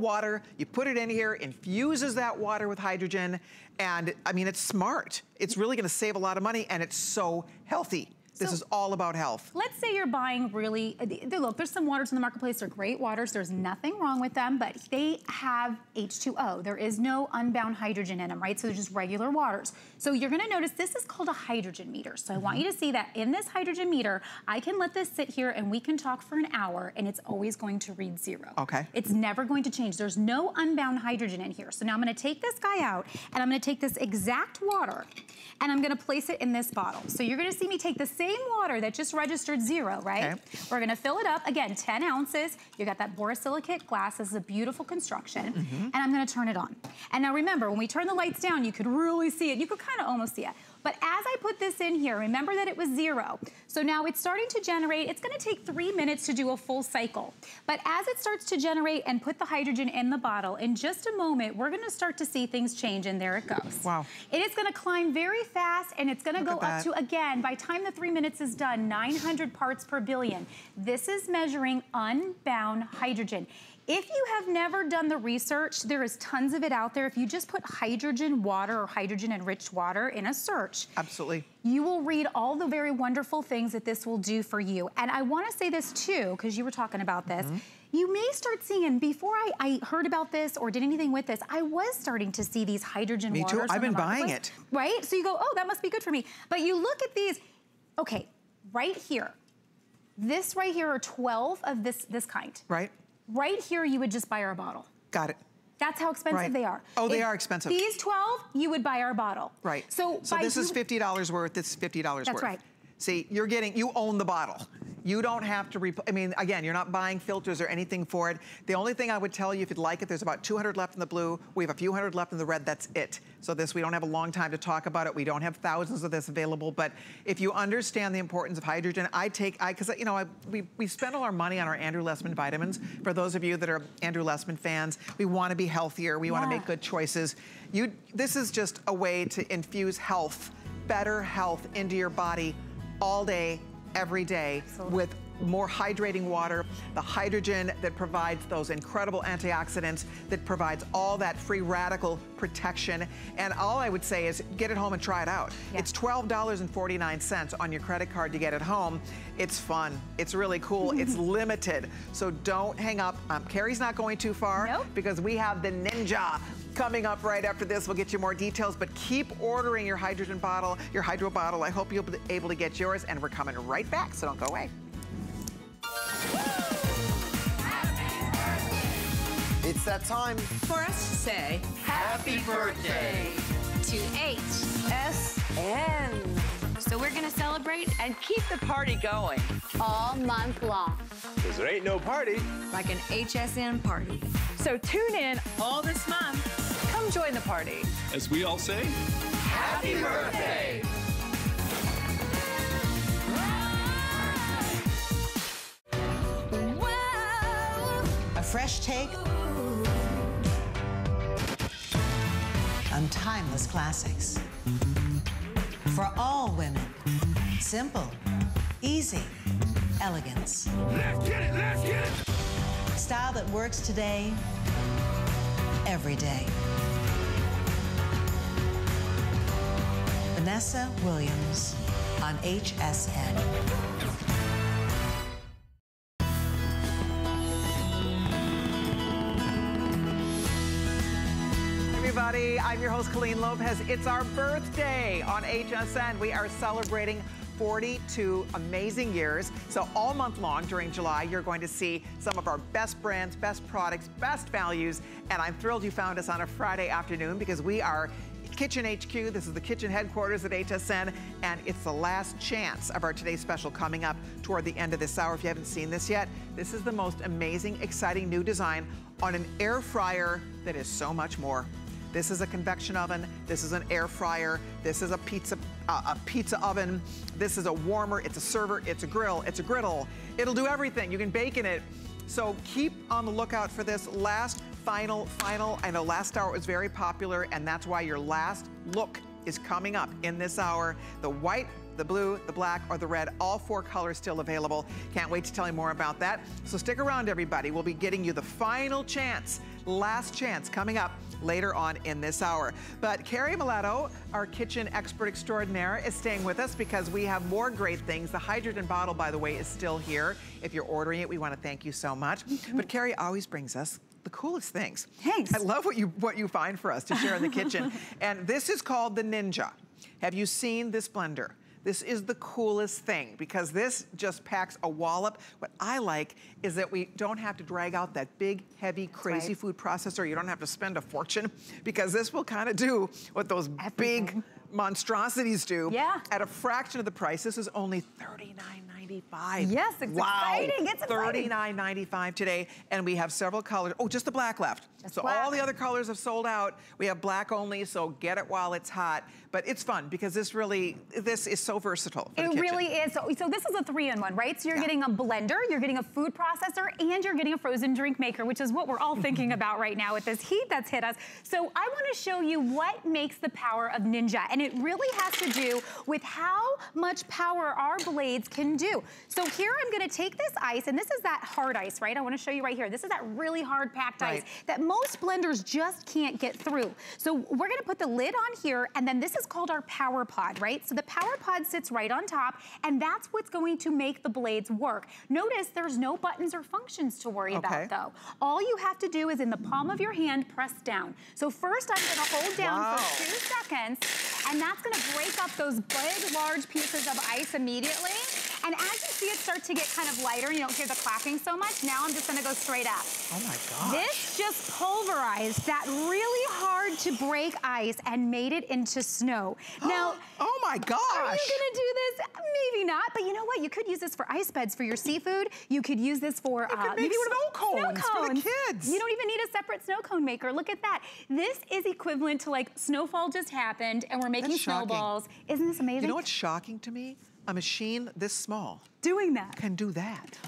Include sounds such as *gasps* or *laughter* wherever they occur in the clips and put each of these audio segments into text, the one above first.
water, you put it in here, infuses that water with hydrogen, and I mean, it's smart. It's really gonna save a lot of money, and it's so healthy. This so, is all about health. Let's say you're buying really, uh, look, there's some waters in the marketplace. They're great waters. There's nothing wrong with them, but they have H2O. There is no unbound hydrogen in them, right? So they're just regular waters. So you're gonna notice this is called a hydrogen meter. So I want you to see that in this hydrogen meter, I can let this sit here and we can talk for an hour and it's always going to read zero. Okay. It's never going to change. There's no unbound hydrogen in here. So now I'm gonna take this guy out and I'm gonna take this exact water and I'm gonna place it in this bottle. So you're gonna see me take the same water that just registered zero, right? Okay. We're gonna fill it up, again, 10 ounces. You got that borosilicate glass. This is a beautiful construction. Mm -hmm. And I'm gonna turn it on. And now remember, when we turn the lights down, you could really see it. You could kind of almost see it. But as I put this in here, remember that it was zero. So now it's starting to generate, it's gonna take three minutes to do a full cycle. But as it starts to generate and put the hydrogen in the bottle, in just a moment, we're gonna start to see things change and there it goes. Wow. It is gonna climb very fast and it's gonna Look go up to, again, by time the three minutes is done, 900 parts per billion. This is measuring unbound hydrogen. If you have never done the research, there is tons of it out there. If you just put hydrogen water or hydrogen enriched water in a search. Absolutely. You will read all the very wonderful things that this will do for you. And I wanna say this too, because you were talking about this. Mm -hmm. You may start seeing, before I, I, heard about this or did anything with this, I was starting to see these hydrogen Me waters. too, I've been buying it. Right, so you go, oh, that must be good for me. But you look at these, okay, right here. This right here are 12 of this, this kind. Right. Right here, you would just buy our bottle. Got it. That's how expensive right. they are. Oh, they if are expensive. These 12, you would buy our bottle. Right. So, so this is $50 worth, this is $50 worth. That's right. See, you're getting, you own the bottle. You don't have to, I mean, again, you're not buying filters or anything for it. The only thing I would tell you if you'd like it, there's about 200 left in the blue. We have a few hundred left in the red, that's it. So this, we don't have a long time to talk about it. We don't have thousands of this available, but if you understand the importance of hydrogen, I take, I, cause you know, I, we, we spend all our money on our Andrew Lessman vitamins. For those of you that are Andrew Lessman fans, we wanna be healthier, we yeah. wanna make good choices. You, this is just a way to infuse health, better health into your body all day, every day Absolutely. with more hydrating water, the hydrogen that provides those incredible antioxidants, that provides all that free radical protection. And all I would say is get it home and try it out. Yeah. It's $12.49 on your credit card to get it home. It's fun. It's really cool. *laughs* it's limited. So don't hang up. Um, Carrie's not going too far nope. because we have the Ninja Coming up right after this, we'll get you more details, but keep ordering your hydrogen bottle, your hydro bottle. I hope you'll be able to get yours, and we're coming right back, so don't go away. It's that time for us to say happy birthday to HSN. So we're gonna celebrate and keep the party going all month long. Cause there ain't no party like an HSN party. So tune in all this month. Come join the party. As we all say, Happy birthday! Fresh take on timeless classics. For all women, simple, easy, elegance. Let's get it, let's get it! Style that works today, every day. Vanessa Williams on HSN. Everybody. I'm your host, Colleen Lopez. It's our birthday on HSN. We are celebrating 42 amazing years. So all month long during July, you're going to see some of our best brands, best products, best values. And I'm thrilled you found us on a Friday afternoon because we are Kitchen HQ. This is the kitchen headquarters at HSN, and it's the last chance of our today's special coming up toward the end of this hour. If you haven't seen this yet, this is the most amazing, exciting new design on an air fryer that is so much more. This is a convection oven. This is an air fryer. This is a pizza, uh, a pizza oven. This is a warmer. It's a server. It's a grill. It's a griddle. It'll do everything. You can bake in it. So keep on the lookout for this last, final, final. I know last hour was very popular, and that's why your last look is coming up in this hour. The white the blue, the black, or the red. All four colors still available. Can't wait to tell you more about that. So stick around, everybody. We'll be getting you the final chance, last chance coming up later on in this hour. But Carrie Mulatto, our kitchen expert extraordinaire, is staying with us because we have more great things. The hydrogen bottle, by the way, is still here. If you're ordering it, we want to thank you so much. But Carrie always brings us the coolest things. Thanks. I love what you what you find for us to share in the kitchen. *laughs* And this is called the Ninja. Have you seen this blender? This is the coolest thing because this just packs a wallop. What I like is that we don't have to drag out that big, heavy, crazy right. food processor. You don't have to spend a fortune because this will kind of do what those big Everything. Monstrosities do Yeah. at a fraction of the price. This is only $39.95. Yes, it's wow. exciting. It's exciting. $39.95 today, and we have several colors. Oh, just the black left. Just so black. all the other colors have sold out. We have black only, so get it while it's hot. But it's fun because this really, this is so versatile. It really is. So, so this is a three-in-one, right? So you're Yeah. getting a blender, you're getting a food processor, and you're getting a frozen drink maker, which is what we're all thinking *laughs* about right now with this heat that's hit us. So I want to show you what makes the power of Ninja, and it really has to do with how much power our blades can do. So here I'm going to take this ice, and this is that hard ice, right? I want to show you right here. This is that really hard packed Right. ice that most blenders just can't get through. So we're gonna put the lid on here, and then this is called our power pod, right? So the power pod sits right on top, and that's what's going to make the blades work. Notice there's no buttons or functions to worry Okay. about though. All you have to do is in the palm of your hand, press down. So first I'm gonna hold down Wow. for two seconds, and that's gonna break up those big, large pieces of ice immediately. And as you see it start to get kind of lighter, you don't hear the clacking so much, now I'm just gonna go straight up. Oh my gosh. This just pulverized that really hard to break ice and made it into snow. *gasps* Now, oh my gosh. are you gonna do this? Maybe not, but you know what? You could use this for ice beds for your seafood. You could use this for could uh, make maybe snow one of- cones for the kids. You don't even need a separate snow cone maker. Look at that. This is equivalent to like snowfall just happened and we're making That's shocking. snowballs. Isn't this amazing? You know what's shocking to me? A machine this small Doing that. can do that.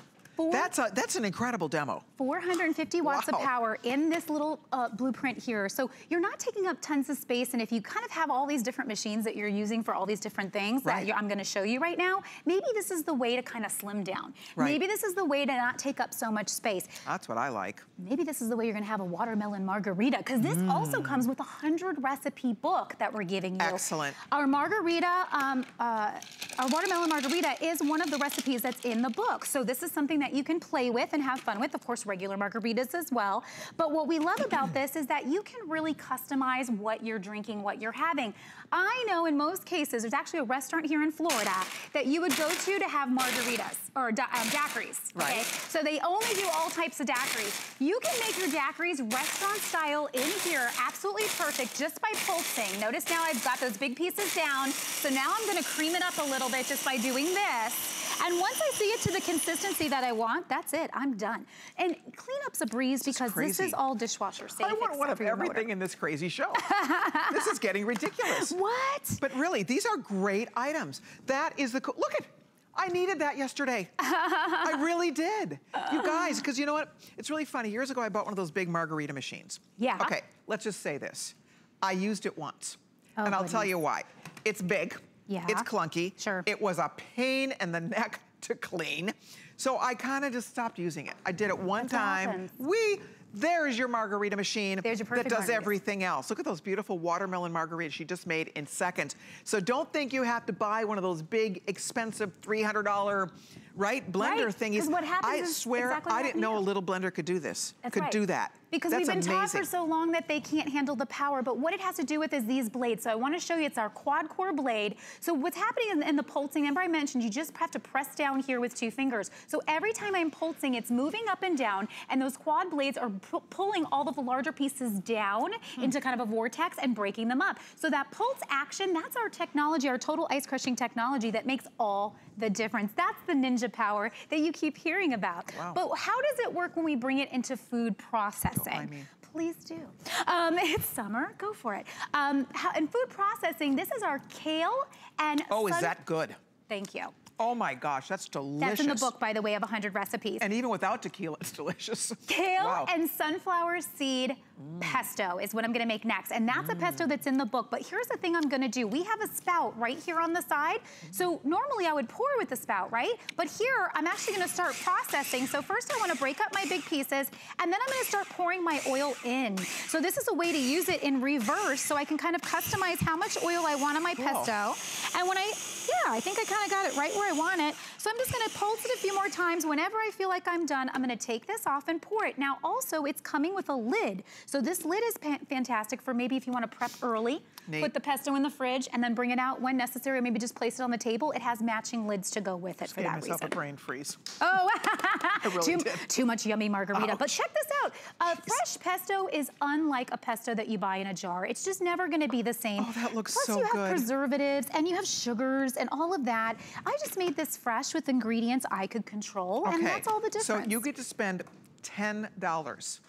That's a that's an incredible demo. 450 watts Wow. of power in this little uh, blueprint here. So you're not taking up tons of space. And if you kind of have all these different machines that you're using for all these different things Right. that you- I'm gonna show you right now, maybe this is the way to kind of slim down. Right. Maybe this is the way to not take up so much space. That's what I like. Maybe this is the way you're gonna have a watermelon margarita, because this also comes with a 100 recipe book that we're giving you. Mm. Excellent. Our margarita, um, uh, our watermelon margarita is one of the recipes that's in the book. So this is something that you can play with and have fun with. Of course, regular margaritas as well. But what we love about this is that you can really customize what you're drinking, what you're having. I know in most cases, there's actually a restaurant here in Florida that you would go to to have margaritas or um, daiquiris. Okay? Right. So they only do all types of daiquiris. You can make your daiquiris restaurant style in here, absolutely perfect, just by pulsing. Notice now I've got those big pieces down. So now I'm gonna cream it up a little bit just by doing this. And once I see it to the consistency that I want, that's it, I'm done. And cleanup's a breeze because this is all dishwasher safe. I want one of your motor. everything in this crazy show. *laughs* this is getting ridiculous. What? But really, these are great items. That is the cool. Look at. I needed that yesterday. *laughs* I really did. You guys, because you know what? It's really funny. Years ago, I bought one of those big margarita machines. Yeah. Okay, let's just say this. I used it once. Oh, and I'll tell you why. It's big. Yeah. It's clunky. Sure. It was a pain in the neck *laughs* to clean. So I kind of just stopped using it. I did it one That's time. We, there's your margarita machine There's your that does margaritas. everything else. Look at those beautiful watermelon margaritas she just made in seconds. So don't think you have to buy one of those big, expensive $300, right, blender Right, thingies. 'cause what happens I is swear, exactly I didn't know a little blender could do this, That's could right. do that. Because That's we've been taught for so long that they can't handle the power, but what it has to do with is these blades. So I wanna show you, it's our quad core blade. So what's happening in, in the pulsing, remember I mentioned you just have to press down here with two fingers. So every time I'm pulsing, it's moving up and down, and those quad blades are pulling all of the larger pieces down Hmm. into kind of a vortex and breaking them up. So that pulse action, that's our technology, our total ice crushing technology that makes all the difference. That's the ninja power that you keep hearing about. Wow. But how does it work when we bring it into food processing? Please do. Um, *laughs* it's summer, go for it. Um, how, in food processing, this is our kale and Oh, is that good? Thank you. Oh my gosh, that's delicious. That's in the book, by the way, of 100 recipes. And even without tequila, it's *laughs* delicious. Kale wow. and sunflower seed. Pesto is what I'm gonna make next. And that's mm. a pesto that's in the book. But here's the thing I'm gonna do. We have a spout right here on the side. So normally I would pour with the spout, right? But here, I'm actually gonna start processing. So first I wanna break up my big pieces, and then I'm gonna start pouring my oil in. So this is a way to use it in reverse so I can kind of customize how much oil I want on my pesto. And when I, yeah, I think I kind of got it right where I want it. So I'm just gonna pulse it a few more times. Whenever I feel like I'm done, I'm gonna take this off and pour it. Now also, it's coming with a lid. So this lid is fantastic for maybe if you wanna prep early, Neat. put the pesto in the fridge and then bring it out when necessary, maybe just place it on the table. It has matching lids to go with it just for that reason. a brain freeze. Oh, *laughs* *laughs* really too, too, much yummy margarita. Ouch. But check this out. A fresh pesto is unlike a pesto that you buy in a jar. It's just never gonna be the same. Oh, that looks Plus so you have good. preservatives and you have sugars and all of that. I just made this fresh with ingredients I could control okay. and that's all the difference. So you get to spend $10.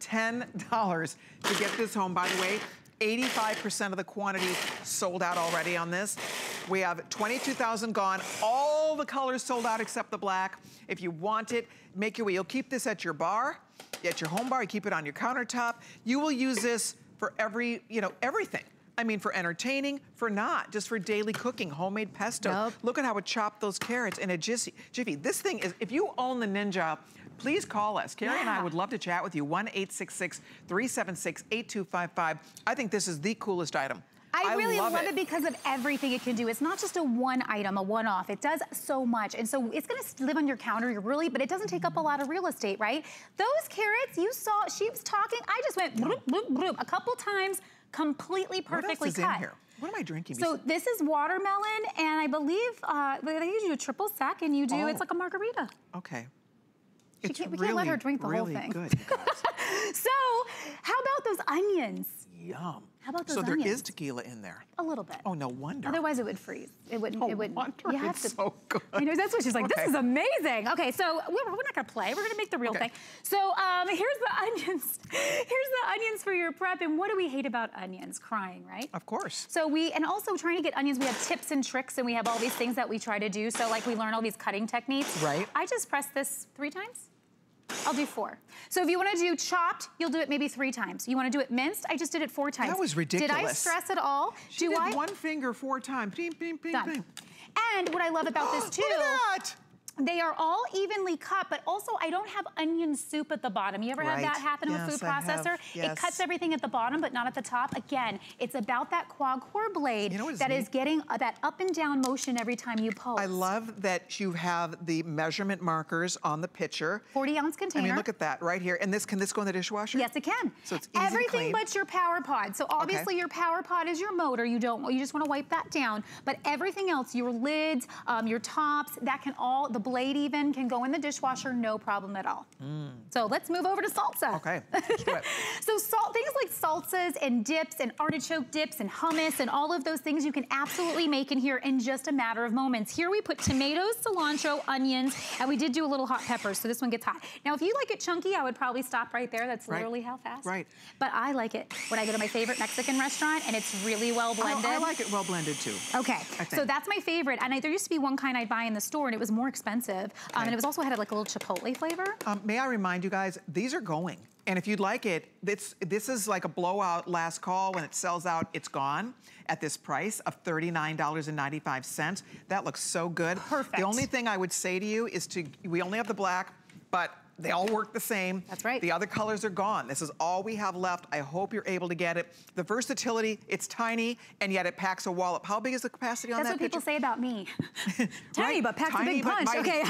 $10 to get this home. By the way, 85% of the quantity sold out already on this. We have 22,000 gone. All the colors sold out except the black. If you want it, make your way. You'll keep this at your bar, at your home bar. You keep it on your countertop. You will use this for every, you know, everything. I mean, for entertaining, for not, just for daily cooking, homemade pesto. Nope. Look at how it chopped those carrots in a jiffy. jiffy. This thing is, if you own the Ninja, please call us. Carrie yeah. and I would love to chat with you. 1-866-376-8255. I think this is the coolest item. I, I really love, love it. it. because of everything it can do. It's not just a one item, a one-off. It does so much. And so it's gonna live on your counter, You're really, but it doesn't take up a lot of real estate, right? Those carrots, you saw, she was talking, I just went bloop, bloop, bloop, a couple times, completely perfectly what else is cut. What am I drinking? So this is watermelon, and I believe uh, they usually do a triple sec, and you do, oh. it's like a margarita. Okay. She it's can't, we really, can't let her drink the really whole thing. good. *laughs* so, how about those onions? Yum. How about those So there onions? is tequila in there. A little bit. Oh, no wonder. Otherwise, it would freeze. It wouldn't. No it wouldn't. wonder. You have it's to. so good. You know, that's what she's like. Okay. This is amazing. Okay, so we're, we're not gonna play. We're gonna make the real Okay. thing. So um, here's the *laughs* onions. Here's the onions for your prep. And what do we hate about onions? Crying, right? Of course. So we, and also trying to get onions, we have tips and tricks and we have all these things that we try to do. So like we learn all these cutting techniques. Right. I just press this three times. I'll do four. So if you wanna do chopped, you'll do it maybe three times. You wanna do it minced, I just did it four times. That was ridiculous. Did I stress at all? She do did I? one finger four times. Done. And what I love about this too, *gasps* Look at that. They are all evenly cut, but also I don't have onion soup at the bottom. You ever Right. had that happen with Yes, food I have. processor? It cuts everything at the bottom, but not at the top. Again, it's about that quad core blade You know is that is neat? getting uh, that up and down motion every time you pulse. I love that you have the measurement markers on the pitcher. 40 ounce container. I mean, look at that right here. And this can this go in the dishwasher? Yes, it can. So it's easy to Everything but your power pod. So obviously your power pod is your motor. You don't, you just want to wipe that down. But everything else, your lids, um, your tops, that can all, the blade even can go in the dishwasher, no problem at all. So let's move over to salsa. Mm. Okay, *laughs* let's do it. so salt, things like salsas and dips and artichoke dips and hummus and all of those things you can absolutely make in here in just a matter of moments. Here we put tomatoes, cilantro, onions, and we did do a little hot pepper, so this one gets hot. Now, if you like it chunky, I would probably stop right there. That's Right. literally how fast. Right. But I like it when I go to my favorite Mexican restaurant and it's really well blended. I, I like it well blended too. Okay, so that's my favorite. And I, there used to be one kind I'd buy in the store and it was more expensive. Um, and it was also had like a little chipotle flavor. Um, may I remind you guys, these are going. And if you'd like it, this, this is like a blowout last call. When it sells out, it's gone at this price of $39.95. That looks so good. Perfect. The only thing I would say to you is to, we only have the black, but they all work the same. That's right. The other colors are gone. This is all we have left. I hope you're able to get it. The versatility, it's tiny, and yet it packs a wallop. How big is the capacity on this? That's that what people say about me. *laughs* Tiny, Right, but packs tiny a big punch. mighty. Okay.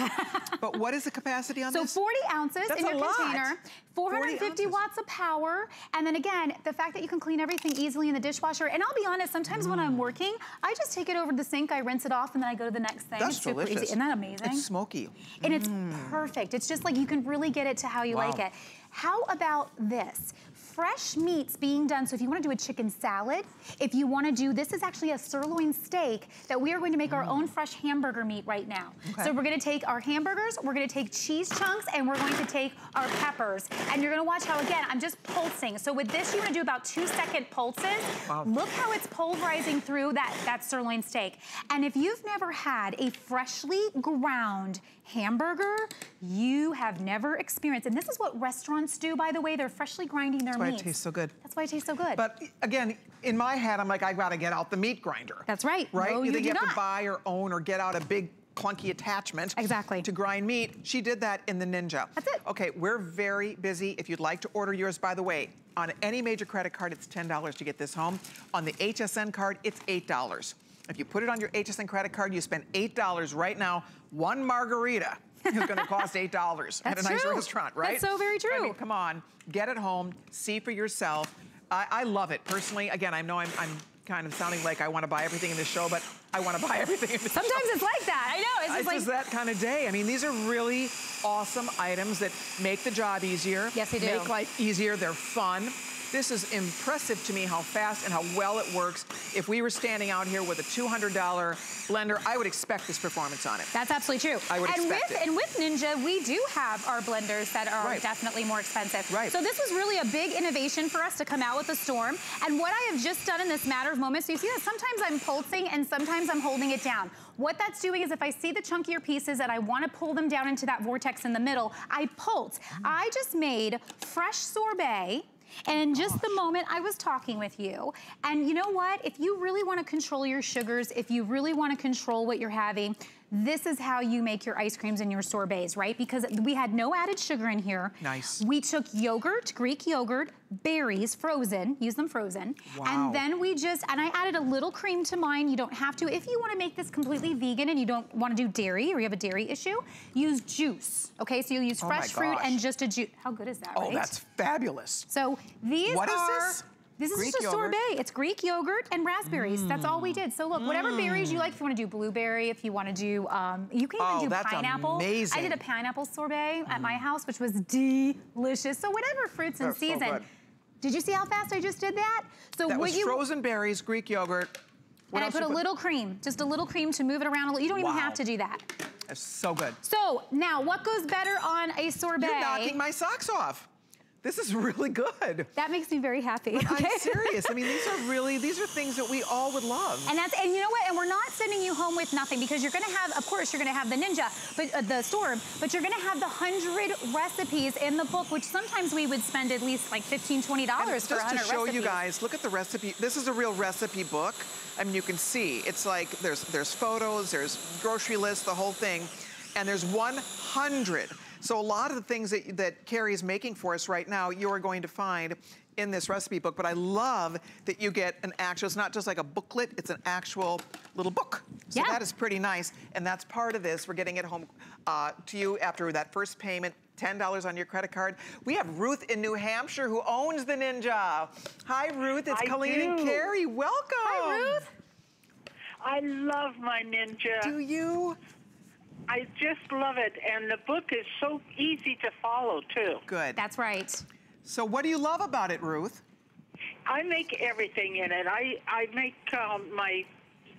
but what is the capacity on So this? 40 ounces That's in a your lot. container, 450 ounces. watts of power, and then again, the fact that you can clean everything easily in the dishwasher. And I'll be honest, sometimes when Mm. I'm working, I just take it over to the sink, I rinse it off, and then I go to the next thing. That's it's super delicious. easy. Isn't that amazing? It's smoky. and it's perfect. It's just like you can really get it to how you Wow. like it. How about this? Fresh meats being done. So if you wanna do a chicken salad, if you wanna do, this is actually a sirloin steak that we are going to make our mm. own fresh hamburger meat right now. Okay. So we're gonna take our hamburgers, we're gonna take cheese chunks, and we're going to take our peppers. And you're gonna watch how, again, I'm just pulsing. So with this, you're gonna do about two second pulses. Wow. Look how it's pulverizing through that, that sirloin steak. And if you've never had a freshly ground hamburger, you have never experienced, and this is what restaurants do, by the way, they're freshly grinding their meat. That's why meats. it tastes so good. That's why it tastes so good. But again, in my head, I'm like, I gotta get out the meat grinder. That's right. Right? No, you you think you have not. to buy or own or get out a big clunky attachment Exactly. to grind meat. She did that in the Ninja. That's it. Okay, we're very busy. If you'd like to order yours, by the way, on any major credit card, it's $10 to get this home. On the HSN card, it's $8. If you put it on your HSN credit card, you spend $8 right now. One margarita is gonna *laughs* cost $8 at a nice true. restaurant, right? That's so very I true. mean, come on, get it home, see for yourself. I, I love it personally. Again, I know I'm, I'm kind of sounding like I want to buy everything in this show, but I want to buy everything in this show. Sometimes it's like that. I know. It's just It's like just that kind of day. I mean, these are really awesome items that make the job easier. Yes, they do. Make life easier. They're fun. This is impressive to me how fast and how well it works. If we were standing out here with a $200 blender, I would expect this performance on it. That's absolutely true. I would and expect with it. and with Ninja, we do have our blenders that are Right. definitely more expensive. Right. So this was really a big innovation for us to come out with the Storm. And what I have just done in this matter of moments, so you see that sometimes I'm pulsing and sometimes I'm holding it down. What that's doing is if I see the chunkier pieces and I want to pull them down into that vortex in the middle, I pulse. Mm-hmm. I just made fresh sorbet and in oh just the moment I was talking with you, and you know what? If you really want to control your sugars, if you really want to control what you're having, this is how you make your ice creams and your sorbets, right? Because we had no added sugar in here. Nice. We took yogurt, Greek yogurt, berries, frozen, use them frozen. Wow. And then we just, and I added a little cream to mine. You don't have to. If you want to make this completely vegan and you don't want to do dairy or you have a dairy issue, use juice. Okay, so you'll use Oh fresh fruit and just a juice. How good is that, Oh, right? that's fabulous. So these What are. What is this? This is Greek just a yogurt? sorbet. It's Greek yogurt and raspberries. That's all we did. So look, whatever berries you like, if you want to do blueberry, if you want to do, um, you can even Oh, do that's pineapple. I did a pineapple sorbet at my house, which was delicious. So whatever fruits in That's so season. good. Did you see how fast I just did that? So That what was you frozen berries, Greek yogurt. What and I put a little cream, just a little cream to move it around a little. You don't even have to do that. That's so good. So now, what goes better on a sorbet? You're knocking my socks off. This is really good. that makes me very happy. I'm serious. I mean, these are *laughs* really, these are things that we all would love. And that's and you know what? And we're not sending you home with nothing because you're gonna have, of course, you're gonna have the Ninja, but uh, the Storm, but you're gonna have the hundred recipes in the book, which sometimes we would spend at least like 15 20 And dollars for just to show recipes. you guys, look at the recipe. This is a real recipe book. I mean, you can see it's like there's there's photos, there's grocery lists, the whole thing, and there's 100. So a lot of the things that that Carrie is making for us right now, you are going to find in this recipe book. But I love that you get an actual. It's not just like a booklet; it's an actual little book. So Yeah. that is pretty nice, and that's part of this. We're getting it home uh, to you after that first payment. $10 on your credit card. We have Ruth in New Hampshire who owns the Ninja. Hi, Ruth. It's I Colleen and. Carrie. Welcome. Hi, Ruth. I love my Ninja. Do you? I just love it. And the book is so easy to follow, too. Good. That's right. so what do you love about it, Ruth? I make everything in it. I, I make um, my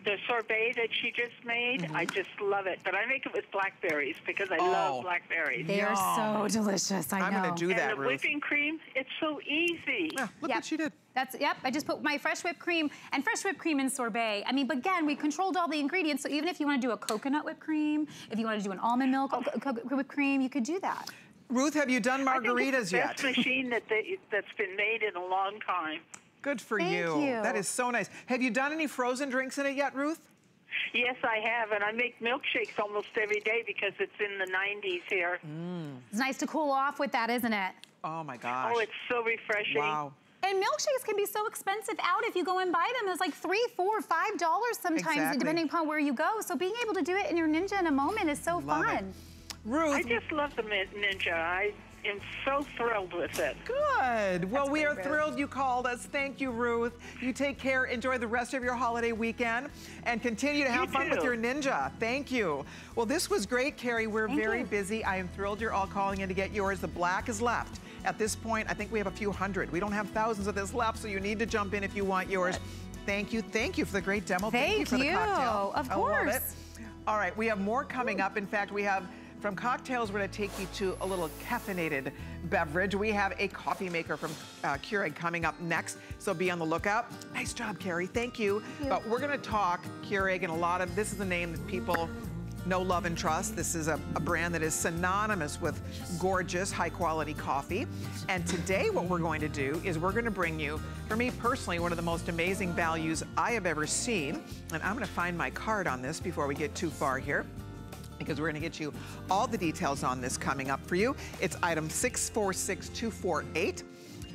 the sorbet that she just made. I just love it. But I make it with blackberries because I. Oh. love blackberries. They are so delicious. I I'm know. gonna do and that, the Ruth. whipping cream, it's so easy. Yeah, look Yep. what she did. That's yep. I just put my fresh whipped cream and fresh whipped cream in sorbet. I mean, but again, we controlled all the ingredients. So even if you want to do a coconut whipped cream, if you want to do an almond milk oh. co- co- whipped cream, you could do that. Ruth, have you done I think margaritas it's the yet? best *laughs* machine that they, that's been made in a long time. Good for Thank you. you. That is so nice. Have you done any frozen drinks in it yet, Ruth? Yes, I have, and I make milkshakes almost every day because it's in the 90s here. Mm. It's nice to cool off with that, isn't it? Oh my gosh. Oh, it's so refreshing. wow. And milkshakes can be so expensive out if you go and buy them. It's like three, four, five dollars sometimes, Exactly. depending upon where you go. So being able to do it in your Ninja in a moment is so Love it. fun. Ruth, I just love the Ninja. I am so thrilled with it. Good. Well, we are Ruth. thrilled you called us. Thank you, Ruth. You take care. Enjoy the rest of your holiday weekend and continue to have You fun with your ninja. Thank you. Well, this was great, Carrie. We're Thank very you. busy. I am thrilled you're all calling in to get yours. The black is left At this point, I think we have a few hundred. We don't have thousands of this left, so you need to jump in if you want yours. Thank you, thank you for the great demo. Thank you for the cocktail. Of I love it. course. All right, we have more coming up. In fact, we have from cocktails, we're gonna take you to a little caffeinated beverage. We have a coffee maker from uh, Keurig coming up next, so be on the lookout. Nice job, Carrie, thank you. But we're gonna talk Keurig and a lot of, this is the name that people know, love, and trust. This is a, a brand that is synonymous with gorgeous, high quality coffee. And today what we're going to do is we're gonna bring you, for me personally, one of the most amazing values I have ever seen. And I'm gonna find my card on this before we get too far here because we're gonna get you all the details on this coming up for you. It's item 646248.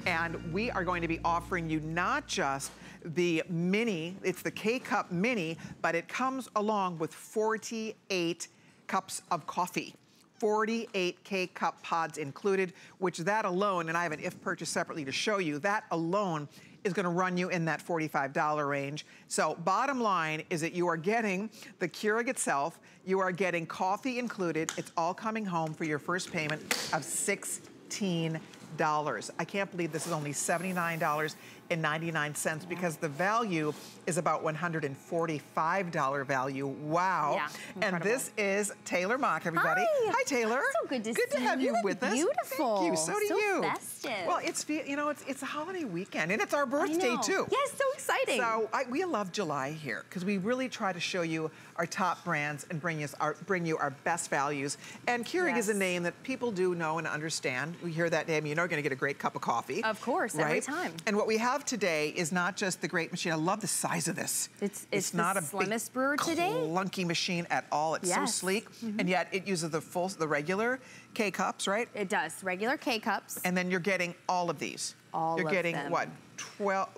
And we are going to be offering you not just the mini, it's the K-Cup mini, but it comes along with 48 cups of coffee. 48 K-Cup pods included, which that alone, and I have an if purchase separately to show you, that alone is gonna run you in that $45 range. So bottom line is that you are getting the Keurig itself, you are getting coffee included, it's all coming home for your first payment of 16 dollars. I can't believe this is only $79.99 because the value is about $145 value. Wow. Yeah, and this is Taylor Mock, everybody. Hi. Taylor. So good to Good to have you. you with look us. beautiful. Thank you. So do So you. festive. Well, it's you know it's it's a holiday weekend and it's our birthday too. Yes, so exciting. So I, we love July here because we really try to show you our top brands and bring us our bring you our best values. And Keurig is a name that people do know and understand. We hear that name, you know, you're going to get a great cup of coffee. Of course, every time. And what we have today is not just the great machine. I love the size of this. It's- it's the not a slimmest big, brewer today. clunky machine at all. It's so sleek, Mm-hmm. and yet it uses the full, the regular K cups, right? It does. Regular K cups. And then you're getting all of these. All You're getting them. what? 12.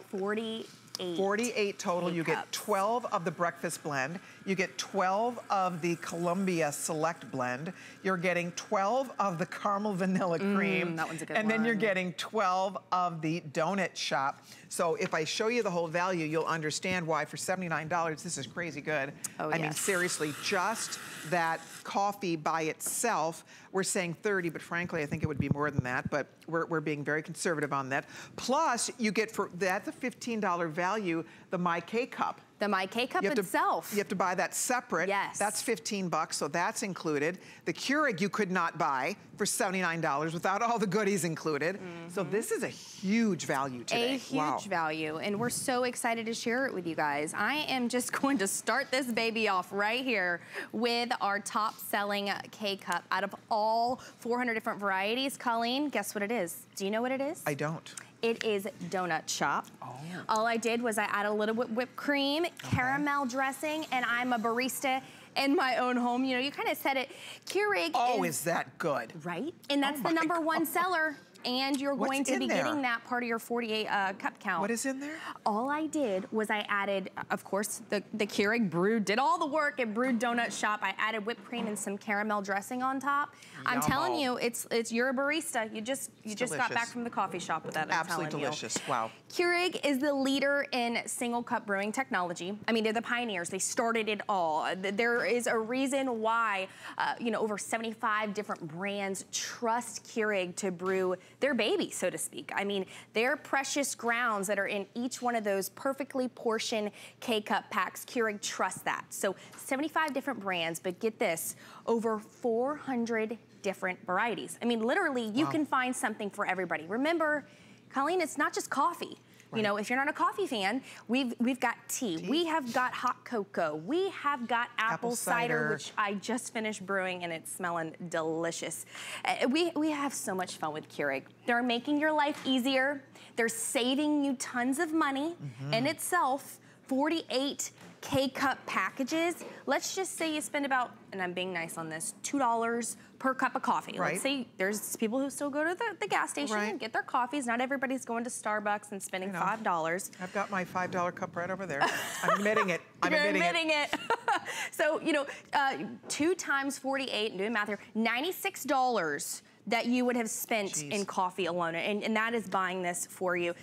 48. 48 total. You get 12 of the breakfast blend. You get 12 of the Colombia Select blend. You're getting 12 of the caramel vanilla cream. Mm, that one's a good And then you're getting 12 of the donut shop. So if I show you the whole value, you'll understand why for $79, this is crazy good. Oh, I mean, seriously, just that coffee by itself, we're saying 30, but frankly, I think it would be more than that, but we're, we're being very conservative on that. Plus, you get for, that's a $15 value, the My K Cup. The My K cup You have, itself. to, you have to buy that separate. Yes. That's 15 bucks, so that's included. The Keurig you could not buy for $79 without all the goodies included. So this is a huge value today. Mm-hmm. A huge wow. value, and we're so excited to share it with you guys. I am just *laughs* going to start this baby off right here with our top selling K cup out of all 400 different varieties. Colleen, guess what it is? Do you know what it is? I don't. It is donut shop. Oh. All I did was I added a little whip whipped cream, caramel dressing, and I'm a barista in my own home. You know, you kind of said it. Keurig Oh, is, is that good? right, and that's Oh the number one seller. And you're What's going to be there? getting that part of your 48 uh, cup count. What is in there? All I did was I added, of course, the, the Keurig brewed, did all the work at Brewed Donut Shop. I added whipped cream and some caramel dressing on top. I'm telling you, it's it's you're a barista. You just you It's just got back from the coffee shop with that. I'm Absolutely telling you. delicious. Wow. Keurig is the leader in single cup brewing technology. I mean, they're the pioneers. They started it all. There is a reason why, uh, you know, over 75 different brands trust Keurig to brew their baby, so to speak. I mean, they're precious grounds that are in each one of those perfectly portioned K-cup packs. Keurig trusts that. So 75 different brands, but get this, over 400 different varieties. I mean, literally, you Wow. can find something for everybody. Remember, Colleen, it's not just coffee. You know, if you're not a coffee fan, we've we've got tea. We have got hot cocoa. We have got apple, Apple cider, cider. which I just finished brewing and it's smelling delicious. Uh, we we have so much fun with Keurig. They're making your life easier. They're saving you tons of money Mm-hmm. in itself. 48 K cup packages. Let's just say you spend about, and I'm being nice on this, two dollars per cup of coffee. Right. Let's say there's people who still go to the, the gas station Right. and get their coffees. Not everybody's going to Starbucks and spending five dollars. I've got my $5 cup right over there. *laughs* I'm admitting it. I'm You're admitting, admitting it. *laughs* so, you know, uh, two times 48, and doing math here, $96 that you would have spent Jeez. in coffee alone, and, and that is buying this for you.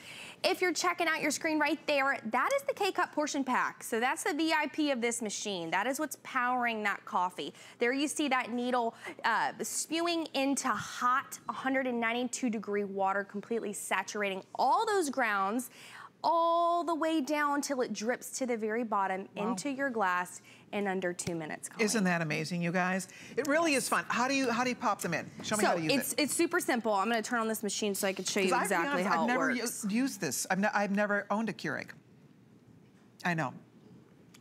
If you're checking out your screen right there, that is the K-Cup portion pack. So that's the VIP of this machine. That is what's powering that coffee. There you see that needle uh, spewing into hot 192 degree water, completely saturating all those grounds all the way down till it drips to the very bottom into your glass in under two minutes. Colleen. Isn't that amazing, you guys? It really is fun. How do you how do you pop them in? Show me so how to use it's it. it's super simple. I'm going to turn on this machine so I can show you exactly honest, how I've it never works. u- used this. I've, I've never owned a Keurig. I know.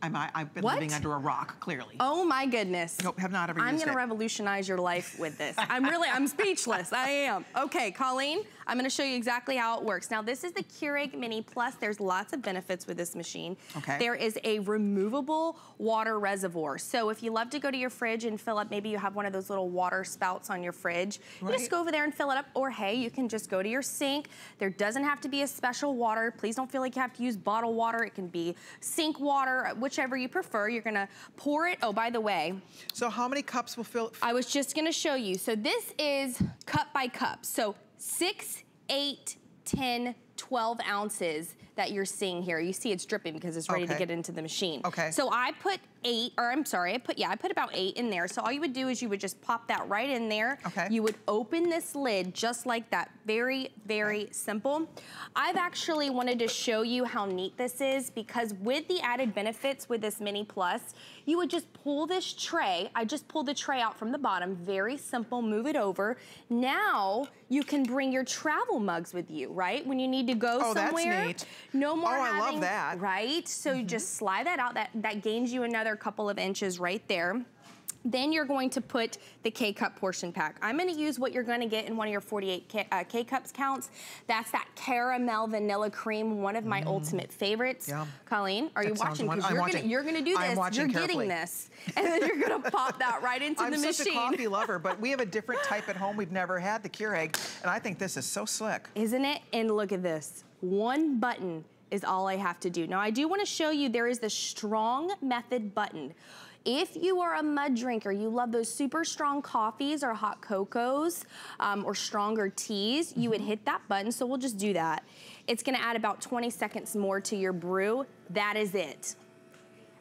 I'm, I, I've been What? living under a rock, clearly. Oh my goodness. Nope, have not ever I'm used gonna it. revolutionize your life with this. I'm really, I'm *laughs* speechless. I am. Okay, Colleen, I'm gonna show you exactly how it works. Now, this is the Keurig Mini Plus. There's lots of benefits with this machine. Okay. There is a removable water reservoir. So if you love to go to your fridge and fill up, maybe you have one of those little water spouts on your fridge, right. you just go over there and fill it up. Or hey, you can just go to your sink. There doesn't have to be a special water. Please don't feel like you have to use bottled water. It can be sink water, whichever you prefer. You're gonna pour it. Oh, by the way, So how many cups will fill? I was just gonna show you. So this is cup by cup. So six, eight, 10, 12 ounces that you're seeing here. You see it's dripping because it's ready to get into the machine. Okay. So I put eight, or I'm sorry, I put, yeah, I put about eight in there. So all you would do is you would just pop that right in there. Okay. You would open this lid just like that. Very, very simple. I've actually wanted to show you how neat this is because with the added benefits with this Mini Plus, you would just pull this tray. I just pulled the tray out from the bottom. Very simple, move it over. Now you can bring your travel mugs with you, right? When you need to go Oh, that's somewhere. neat. No more Oh, I love having, that. Right? So you just slide that out. That, that gains you another couple of inches right there. Then you're going to put the K-Cup portion pack. I'm gonna use what you're gonna get in one of your 48 K, uh, K-Cups counts. That's that caramel vanilla cream, one of my ultimate favorites. Colleen, are you Mm. That sounds watching? Because you're gonna, you're gonna do I'm this. watching You're getting this. *laughs* And then you're gonna pop that right into I'm the such machine. a coffee lover, but we have a different *laughs* type at home. We've never had the Keurig, and I think this is so slick. Isn't it? And look at this. One button is all I have to do. Now I do wanna show you there is the strong method button. If you are a mud drinker, you love those super strong coffees or hot cocos um, or stronger teas, you would hit that button. So we'll just do that. It's gonna add about 20 seconds more to your brew. That is it.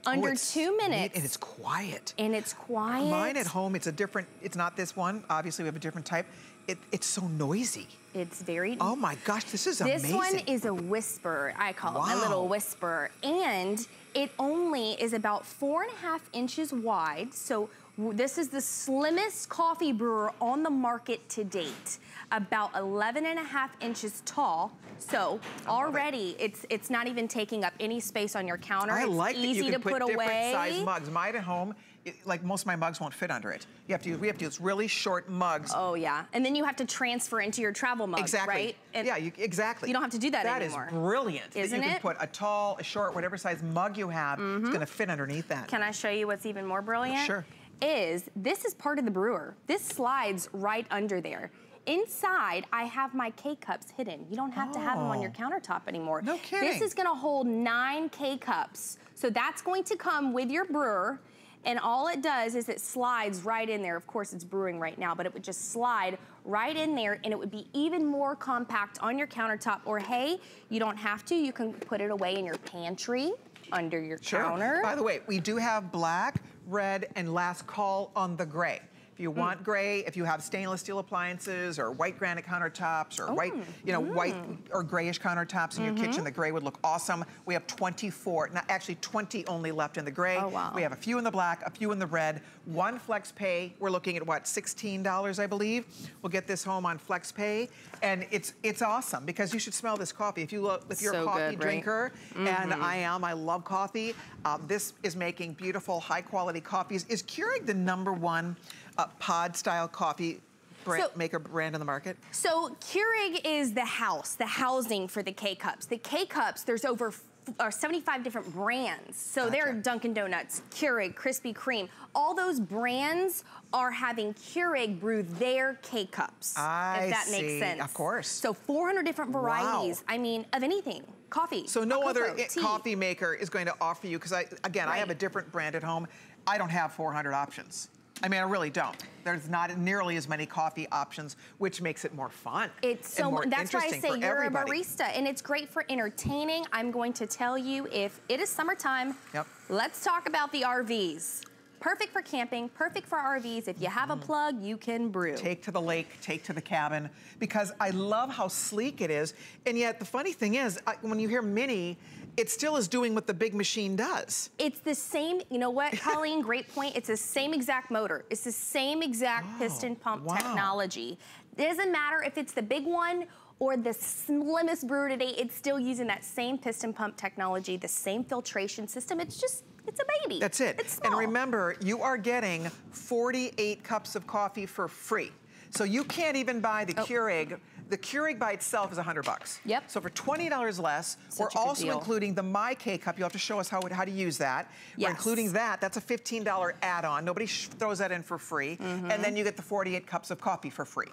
Oh, Under it's two minutes. and it's quiet. and it's quiet. Mine at home, it's a different, it's not this one. Obviously, we have a different type. It, it's so noisy. It's very Oh my gosh, this is This amazing. one is a whisper, I call it, a little whisper. And it only is about four and a half inches wide. So this is the slimmest coffee brewer on the market to date. About 11 and a half inches tall. So already it's it's not even taking up any space on your counter. I it's like that easy you can to put, put, different away. size mugs. Mine at home, it, like most of my mugs won't fit under it. You have to use, we have to use really short mugs. Oh yeah, and then you have to transfer into your travel mug, exactly. right? And yeah, you, exactly. you don't have to do that That is anymore. brilliant. that Isn't you can put a tall, a short, whatever size mug you have, it's mm-hmm. going to fit underneath that. Can I show you what's even more brilliant? Sure. Is this is part of the brewer. This slides right under there. Inside, I have my K-cups hidden. You don't have to have them on your Oh. countertop anymore. No This is gonna hold nine K-cups. So that's going to come with your brewer. And all it does is it slides right in there. Of course, it's brewing right now, but it would just slide right in there and it would be even more compact on your countertop. Or hey, you don't have to. You can put it away in your pantry, under your Sure. counter. By the way, we do have black, red, and last call on the gray. If you hmm. want gray, if you have stainless steel appliances or white granite countertops or white, oh, you know, white hmm. or grayish countertops in your mm-hmm. kitchen, the gray would look awesome. We have 24, not actually 20 only left in the gray. Oh, wow. We have a few in the black, a few in the red. One flex pay, we're looking at what, $16, I believe. We'll get this home on flex pay. And it's it's awesome because you should smell this coffee. If you look, if you're So a coffee good, right? drinker, and Mm-hmm. I am, I love coffee. Um, this is making beautiful, high quality coffees. Is Keurig the number one uh, pod style coffee brand, So- maker brand in the market? So Keurig is the house, the housing for the K-Cups. The K-Cups, there's over or 75 different brands. So there are Dunkin' Donuts, Keurig, Krispy Kreme. All those brands are having Keurig brew their K-Cups, I if that see. makes sense. Of course. So 400 different Wow. varieties. I mean, of anything. Coffee. So no hot other tea. coffee maker is going to offer you, because I, again, I have a different brand at home. I don't have 400 options. I mean, I really don't. There's not nearly as many coffee options, which makes it more fun. It's so more that's why I say you're everybody. a barista and it's great for entertaining. I'm going to tell you if it is summertime, Yep. let's talk about the RVs. Perfect for camping, perfect for RVs. If you have a mm. plug, you can brew. Take to the lake, take to the cabin, because I love how sleek it is. And yet, the funny thing is, when you hear mini, it still is doing what the big machine does. It's the same, you know what, Colleen, great point. It's the same exact motor. It's the same exact oh, piston pump wow. technology. It doesn't matter if it's the big one or the slimmest brewer today, it's still using that same piston pump technology, the same filtration system. It's just, it's a baby. That's it. It's And remember, you are getting 48 cups of coffee for free. So you can't even buy the Oh. Keurig. The Keurig by itself is 100 bucks. Yep. So for $20 less, Such we're also deal. including the My K cup. You'll have to show us how, how to use that. We're including that. That's a $15 add-on. Nobody sh- throws that in for free. Mm-hmm. And then you get the 48 cups of coffee for free.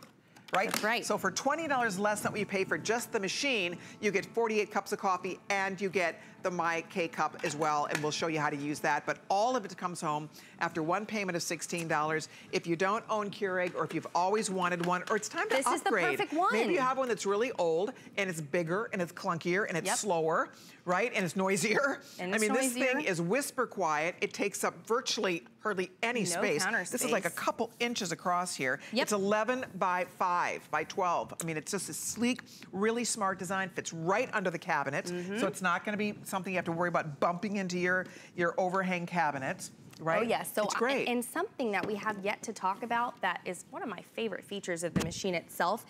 Right? That's right. So for $20 less than what you pay for just the machine, you get 48 cups of coffee and you get the My K cup as well, and we'll show you how to use that. But all of it comes home after one payment of $16. If you don't own Keurig, or if you've always wanted one, or it's time to This is the upgrade. perfect one. Maybe you have one that's really old and it's bigger and it's clunkier and it's Yep. slower, right? And it's noisier. And I it's mean, this thing is whisper quiet. It takes up virtually hardly any No space. counter This is like a couple inches across here. Yep. It's 11 by 5 by 12. I mean, it's just a sleek, really smart design. Fits right under the cabinet, Mm-hmm. so it's not going to be something you have to worry about bumping into your your overhang cabinet. Right? Oh yes, so it's great. And something that we have yet to talk about that is one of my favorite features of the machine itself.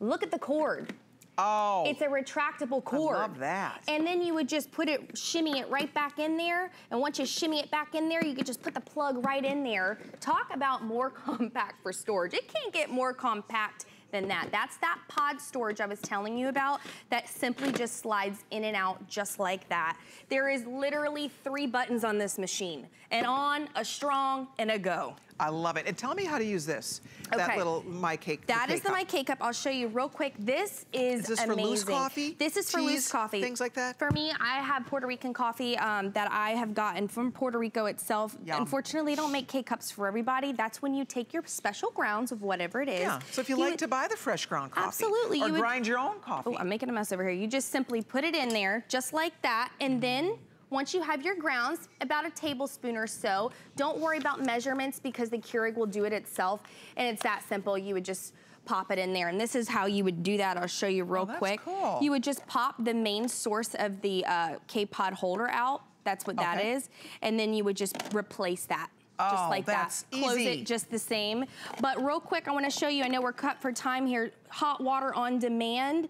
Look at the cord. Oh, It's a retractable cord. I love that. And then you would just put it, shimmy it right back in there. And once you shimmy it back in there, you could just put the plug right in there. Talk about more *laughs* compact for storage. It can't get more compact than that. That's that pod storage I was telling you about that simply just slides in and out just like that. There is literally three buttons on this machine. An on, a strong, and a go. I love it. And tell me how to use this. That little My Cake. That is the K-Cup. My K cup. I'll show you real quick. This is, Is this for amazing. loose coffee? This is for loose coffee. things like that? For me, I have Puerto Rican coffee um, that I have gotten from Puerto Rico itself. Yum. Unfortunately, they don't make K cups for everybody. That's when you take your special grounds of whatever it is. Yeah. So if you, like to buy the fresh ground coffee, Absolutely, or you would- grind your own coffee. Oh, I'm making a mess over here. You just simply put it in there, just like that, and then once you have your grounds, about a tablespoon or so, don't worry about measurements because the Keurig will do it itself, and it's that simple. You would just pop it in there, and this is how you would do that. I'll show you real Oh, that's quick. cool. You would just pop the main source of the uh, K-Pod holder out. That's what that Okay. is, and then you would just replace that. Just Oh, like that's that. Close easy. it just the same. But real quick, I wanna show you, I know we're cut for time here, hot water on demand.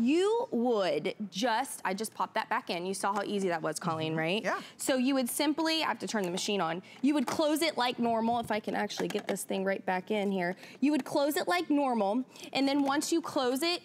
You would just, I just popped that back in. You saw how easy that was, mm-hmm. Colleen, right? Yeah. So you would simply, I have to turn the machine on. You would close it like normal, if I can actually get this thing right back in here. You would close it like normal, and then once you close it,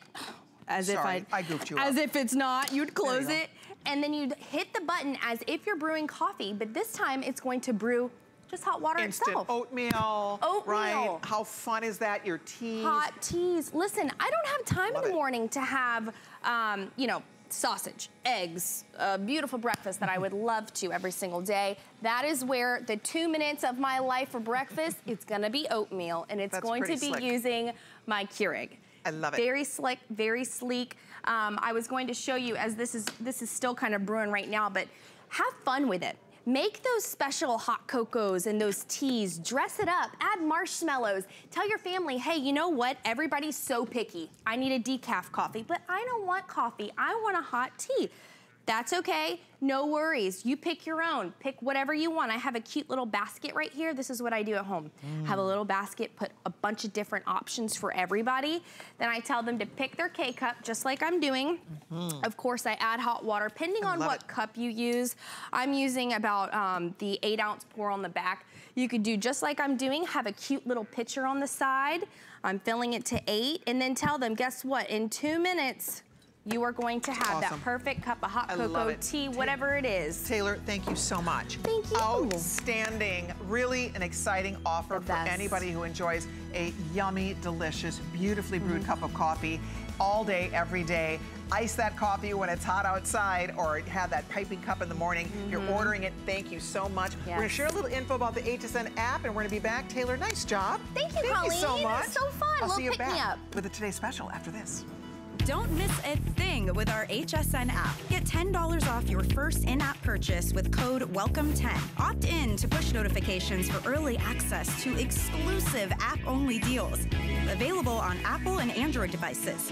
as Sorry, if I, I goofed you as up. if it's not, you'd close go. it, and then you'd hit the button as if you're brewing coffee, but this time it's going to brew just hot water Instant itself. oatmeal. Oatmeal. Right? How fun is that? Your tea. hot teas. Listen, I don't have time Love in the it. morning to have, um, you know, sausage, eggs, a beautiful breakfast that I would *laughs* love to every single day. That is where the two minutes of my life for breakfast, it's gonna be oatmeal, and it's That's going to be slick. using my Keurig. I love it. Very slick, very sleek. Um, I was going to show you as this is this is still kind of brewing right now, but have fun with it. Make those special hot cocos and those teas, dress it up, add marshmallows. Tell your family, hey, you know what? Everybody's so picky. I need a decaf coffee, but I don't want coffee. I want a hot tea. That's okay, no worries. You pick your own, pick whatever you want. I have a cute little basket right here. This is what I do at home. Have a Mm. little basket, put a bunch of different options for everybody. Then I tell them to pick their K-cup, just like I'm doing. Of course, I add hot water, depending. I on what it. cup you use. I'm using about um, the eight ounce pour on the back. You could do just like I'm doing, have a cute little pitcher on the side. I'm filling it to eight, and then tell them, guess what? In two minutes, you are going to have Awesome. that perfect cup of hot cocoa, tea, whatever it is. Taylor, thank you so much. Thank you. Outstanding. Really an exciting offer for anybody who enjoys a yummy, delicious, beautifully brewed Mm-hmm. cup of coffee all day, every day. Ice that coffee when it's hot outside or have that piping cup in the morning. You're ordering it. Thank you so much. We're going to Mm-hmm. Share a little info about the HSN app and we're going to be back. Taylor, nice job. Thank you, Thank you so Colleen. much. So fun. I'll Well, see you pick me back up. with a Today Special after this. Don't miss a thing with our HSN app. Get $10 off your first in app purchase with code WELCOME10. Opt in to push notifications for early access to exclusive app only deals. Available on Apple and Android devices.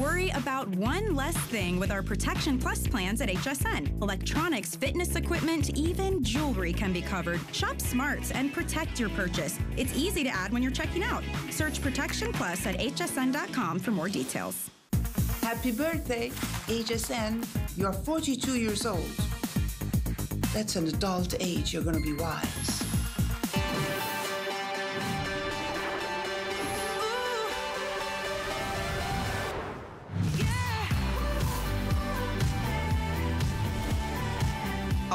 Worry about one less thing with our Protection Plus plans at HSN. Electronics, fitness equipment, even jewelry can be covered. Shop smart and protect your purchase. It's easy to add when you're checking out. Search Protection Plus at hsn.com for more details. Happy birthday, HSN. You're 42 years old. That's an adult age. You're going to be wise.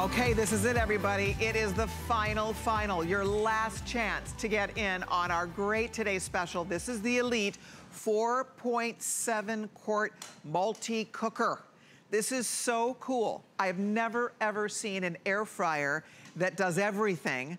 Okay, this is it, everybody. It is the final, final, your last chance to get in on our great Today special. This is the Elite 4.7 quart multi-cooker. This is so cool. I've never, ever seen an air fryer that does everything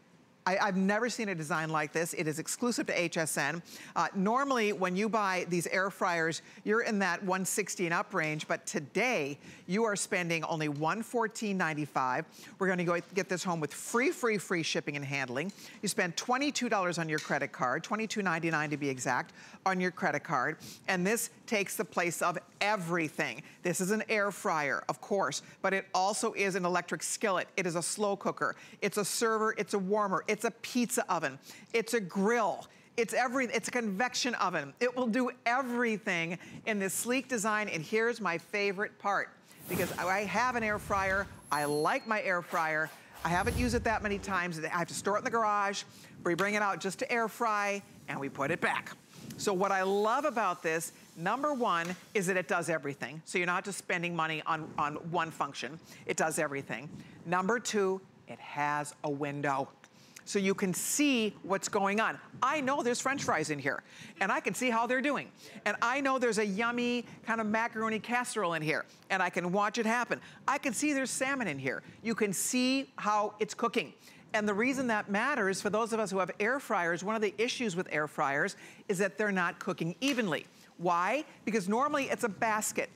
I, have never seen a design like this. It is exclusive to HSN. Uh, normally, when you buy these air fryers, you're in that 160 and up range, but today, you are spending only $114.95. We're gonna go get this home with free, free, free shipping and handling. You spend $22 on your credit card, $22.99 to be exact, on your credit card, and this takes the place of everything. This is an air fryer, of course, but it also is an electric skillet. It is a slow cooker. It's a server, it's a warmer, it's a pizza oven, it's a grill. It's every, it's a convection oven. It will do everything in this sleek design. And here's my favorite part because I have an air fryer. I like my air fryer. I haven't used it that many times. I have to store it in the garage. We bring it out just to air fry and we put it back. So what I love about this, number one, is that it does everything. So you're not just spending money on, on one function. It does everything. Number two, it has a window so you can see what's going on. I know there's french fries in here, and I can see how they're doing. And I know there's a yummy kind of macaroni casserole in here, and I can watch it happen. I can see there's salmon in here. You can see how it's cooking. And the reason that matters for those of us who have air fryers, one of the issues with air fryers is that they're not cooking evenly. Why? Because normally it's a basket.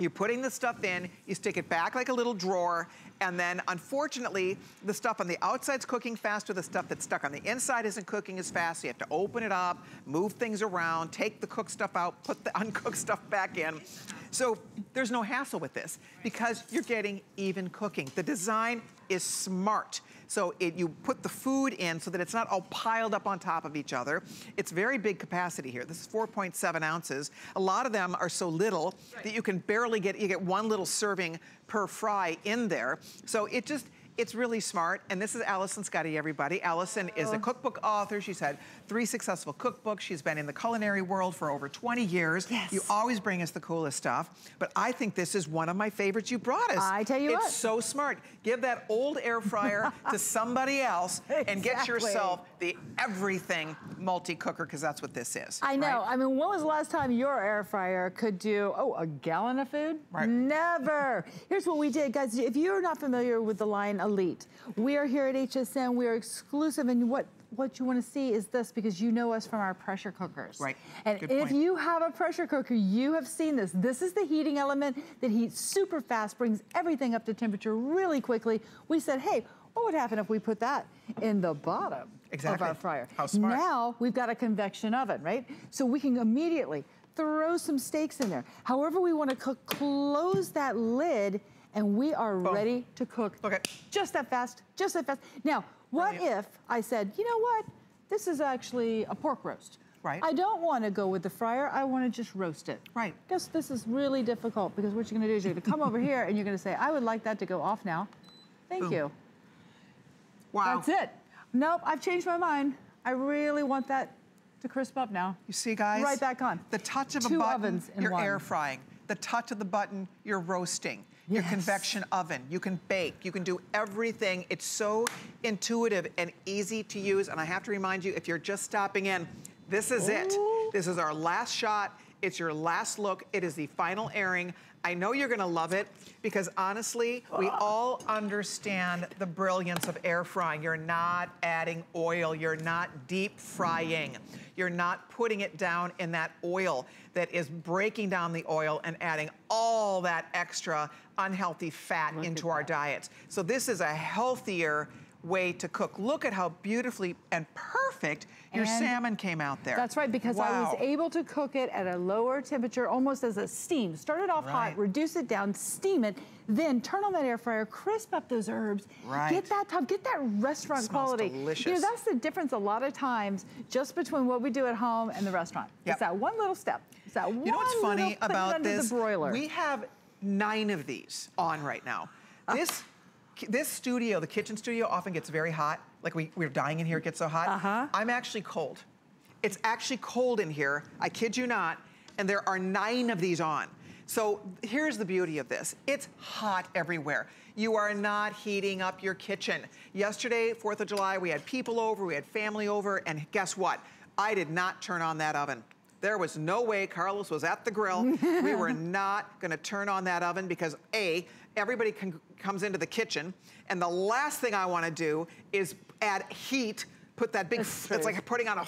You're putting the stuff in, you stick it back like a little drawer, and then unfortunately, the stuff on the outside's cooking faster, the stuff that's stuck on the inside isn't cooking as fast, so you have to open it up, move things around, take the cooked stuff out, put the *laughs* uncooked stuff back in. So there's no hassle with this because you're getting even cooking. The design is smart. So it, you put the food in so that it's not all piled up on top of each other. It's very big capacity here. This is 4.7 ounces. A lot of them are so little that you can barely get, you get one little serving per fry in there. So it just, it's really smart. And this is Alison Scutte, everybody. Alison is a oh. cookbook author. She's had three successful cookbooks. She's been in the culinary world for over 20 years. Yes. You always bring us the coolest stuff. But I think this is one of my favorites you brought us. I tell you it's what. so smart. Give that old air fryer *laughs* to somebody else and get yourself the everything multi-cooker because that's what this is. I know. right? I mean, when was the last time your air fryer could do, oh, a gallon of food? Right. Never. Here's what we did, guys. If you're not familiar with the line Elite, we are here at HSN. We are exclusive, and what what you want to see is this because you know us from our pressure cookers. Right. And Good if point. you have a pressure cooker, you have seen this. This is the heating element that heats super fast, brings everything up to temperature really quickly. We said, hey, what would happen if we put that in the bottom Exactly. of our fryer? How smart. Now we've got a convection oven, right? So we can immediately throw some steaks in there. However we want to cook, close that lid and we are oh. ready to cook. Okay. Just that fast, just that fast. Now, what if I said, you know what? This is actually a pork roast. Right. I don't want to go with the fryer. I want to just roast it. Right. Guess this is really difficult because what you're going to do is you're going to come over here and you're going to say, I would like that to go off now. Thank Boom. you. Wow. That's it. Nope, I've changed my mind. I really want that to crisp up now. You see, guys? Right back on. The touch of Two a button, ovens in you're one. air frying. The touch of the button, you're roasting. Your Yes. convection oven, you can bake, you can do everything. It's so intuitive and easy to use. And I have to remind you, if you're just stopping in, this is it. This is our last shot. It's your last look. It is the final airing. I know you're gonna love it because honestly, we all understand the brilliance of air frying. You're not adding oil, you're not deep frying. You're not putting it down in that oil that is breaking down the oil and adding all that extra unhealthy fat into our diets. So this is a healthier way to cook. Look at how beautifully and perfect your And salmon came out there. That's right, because I was able to cook it at a lower temperature, almost as a steam. Start it off Right. hot, reduce it down, steam it, then turn on that air fryer, crisp up those herbs, Right. get that top, get that restaurant quality. You know, that's the difference a lot of times just between what we do at home and the restaurant. Yep. It's that one little step. It's that You know what's funny about this? The broiler. We have nine of these on right now. This this studio, the kitchen studio, often gets very hot. Like we, we're dying in here, it gets so hot. Uh-huh. I'm actually cold. It's actually cold in here, I kid you not, and there are nine of these on. So here's the beauty of this. It's hot everywhere. You are not heating up your kitchen. Yesterday, 4th of July, we had people over, we had family over, and guess what? I did not turn on that oven. There was no way Carlos was at the grill. we were *laughs* not gonna turn on that oven because A, everybody can, comes into the kitchen, and the last thing I wanna do is add heat, put that big, That's it's like putting on a,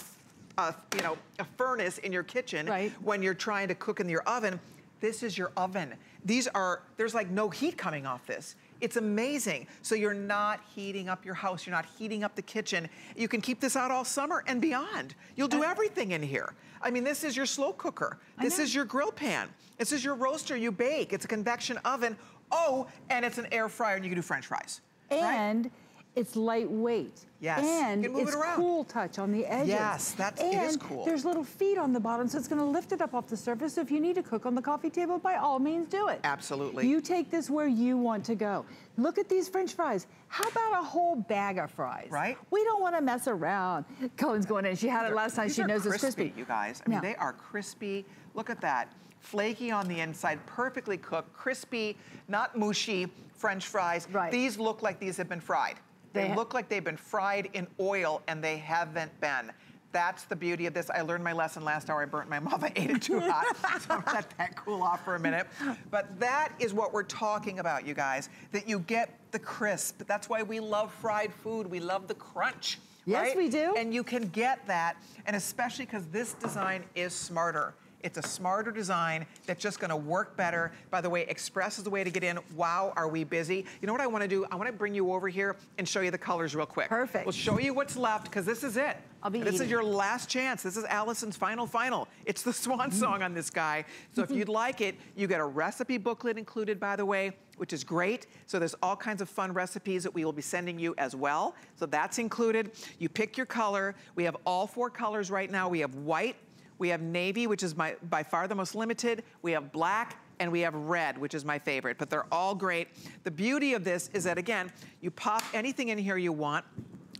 a, you know, a furnace in your kitchen Right. when you're trying to cook in your oven. This is your oven. These are, there's like no heat coming off this. It's amazing. So you're not heating up your house. You're not heating up the kitchen. You can keep this out all summer and beyond. You'll do everything in here. I mean, this is your slow cooker. This is your grill pan. This is your roaster. You bake. It's a convection oven. Oh, and it's an air fryer and you can do french fries. and it's lightweight. Yes. And You can move it's it cool touch on the edges. Yes, that's- it and is cool. There's little feet on the bottom, so it's going to lift it up off the surface. So if you need to cook on the coffee table, by all means, do it. Absolutely. You take this where you want to go. Look at these French fries. How about a whole bag of fries? Right. We don't want to mess around. Colleen's going in. She had it last time. She knows it's crispy, crispy. you guys. I mean, they are crispy. Look at that. Flaky on the inside, perfectly cooked, crispy, not mushy French fries. Right. These look like these have been fried. They, They look like they've been fried in oil, and they haven't been. That's the beauty of this. I learned my lesson last hour. I burnt my mouth. *laughs* I ate it too hot. *laughs* so I'm let that cool off for a minute. But that is what we're talking about, you guys, that you get the crisp. That's why we love fried food. We love the crunch. Yes, right? we do. And you can get that, and especially because this design is smarter. It's a smarter design that's just gonna work better. By the way, Express is the way to get in. Wow, are we busy? You know what I wanna do? I wanna bring you over here and show you the colors real quick. Perfect. We'll show you what's left, because this is it. I'll be This is your last chance. This is Alison's final final. It's the swan mm-hmm. song on this guy. So if you'd like it, you get a recipe booklet included, by the way, which is great. So there's all kinds of fun recipes that we will be sending you as well. So that's included. You pick your color. We have all four colors right now. We have white, we have navy, which is my, by far the most limited. We have black, and we have red, which is my favorite, but they're all great. The beauty of this is that, again, you pop anything in here you want.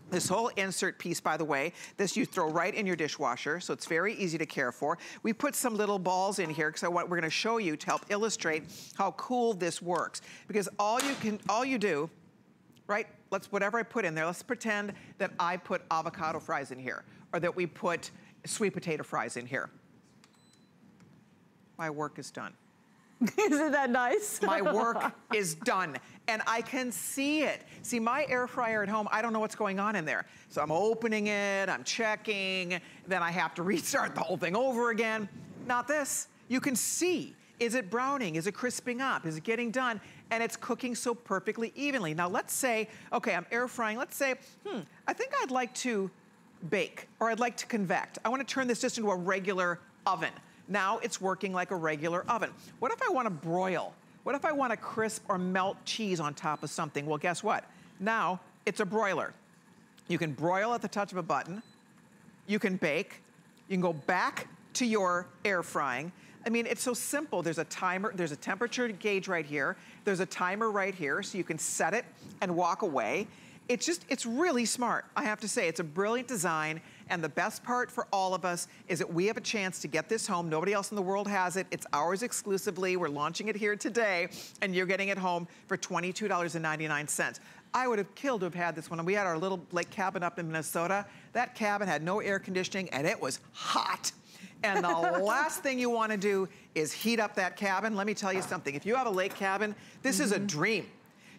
This whole insert piece, by the way, this you throw right in your dishwasher, so it's very easy to care for. We put some little balls in here because what we're gonna show you to help illustrate how cool this works. Because all you can, all you do, right, let's, whatever I put in there, let's pretend that I put avocado fries in here, or that we put sweet potato fries in here. My work is done. *laughs* Isn't that nice? My *laughs* work is done. And I can see it. See, my air fryer at home, I don't know what's going on in there. So I'm opening it, I'm checking, then I have to *laughs* restart the whole thing over again. Not this. You can see. Is it browning? Is it crisping up? Is it getting done? And it's cooking so perfectly evenly. Now let's say, okay, I'm air frying. Let's say, hmm, I think I'd like to bake or I'd like to convect. I want to turn this just into a regular oven. Now it's working like a regular oven. What if I wanna broil? What if I wanna crisp or melt cheese on top of something? Well, guess what? Now it's a broiler. You can broil at the touch of a button. You can bake. You can go back to your air frying. I mean, it's so simple. There's a timer, there's a temperature gauge right here. There's a timer right here, so you can set it and walk away. It's just, it's really smart. I have to say, it's a brilliant design. And the best part for all of us is that we have a chance to get this home. Nobody else in the world has it. It's ours exclusively. We're launching it here today, and you're getting it home for $22.99. I would have killed to have had this one. We had our little lake cabin up in Minnesota. That cabin had no air conditioning, and it was hot. And the *laughs* last thing you want to do is heat up that cabin. Let me tell you something. If you have a lake cabin, this is a mm-hmm. dream.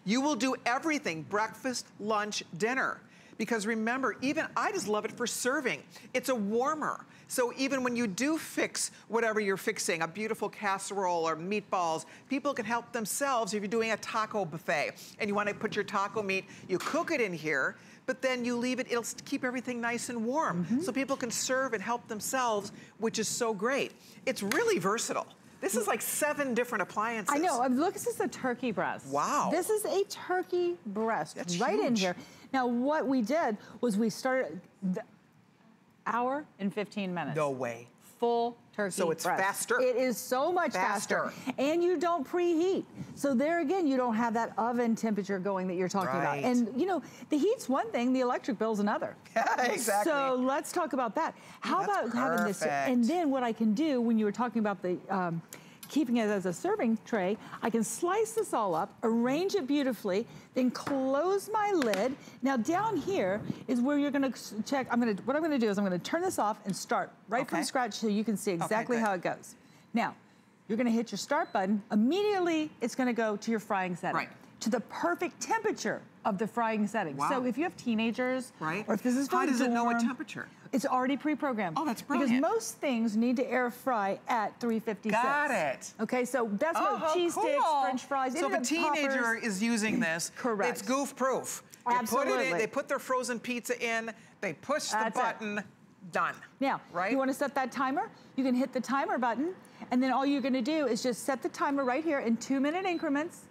You will do everything, breakfast, lunch, dinner. Because remember, even I just love it for serving. It's a warmer. So even when you do fix whatever you're fixing, a beautiful casserole or meatballs, people can help themselves if you're doing a taco buffet and you want to put your taco meat, you cook it in here, but then you leave it, it'll keep everything nice and warm. Mm-hmm. So people can serve and help themselves, which is so great. It's really versatile. This is like seven different appliances. I know. Look, this is a turkey breast. Wow. This is a turkey breast That's right in here. Now, what we did was we started the hour and 15 minutes. No way. Full turkey So it's breast. faster. It is so much faster. Faster. And you don't preheat. So there again, you don't have that oven temperature going that you're talking Right. about. And you know, the heat's one thing, the electric bill's another. *laughs* exactly. So let's talk about that. How That's about having this? And then what I can do when you were talking about the um, keeping it as a serving tray, I can slice this all up, arrange it beautifully, then close my lid. Now down here is where you're gonna check. I'm gonna what I'm gonna do is I'm gonna turn this off and start right from scratch so you can see exactly good. how it goes. Now, you're gonna hit your start button. Immediately, it's gonna go to your frying setting. Right. To the perfect temperature of the frying setting. Wow. So if you have teenagers, Right. or if this is How does it know what temperature? It's already pre-programmed. Oh, that's brilliant. Because most things need to air fry at 356. Got it. Okay, so that's Oh, what cheese sticks. French fries. So if a teenager poppers. is using *clears throat* this, Correct. it's goof proof. You put it Absolutely. in, they put their frozen pizza in, they push the That's it. button, done. Now, Right? you want to set that timer? You can hit the timer button, and then all you're going to do is just set the timer right here in two-minute increments,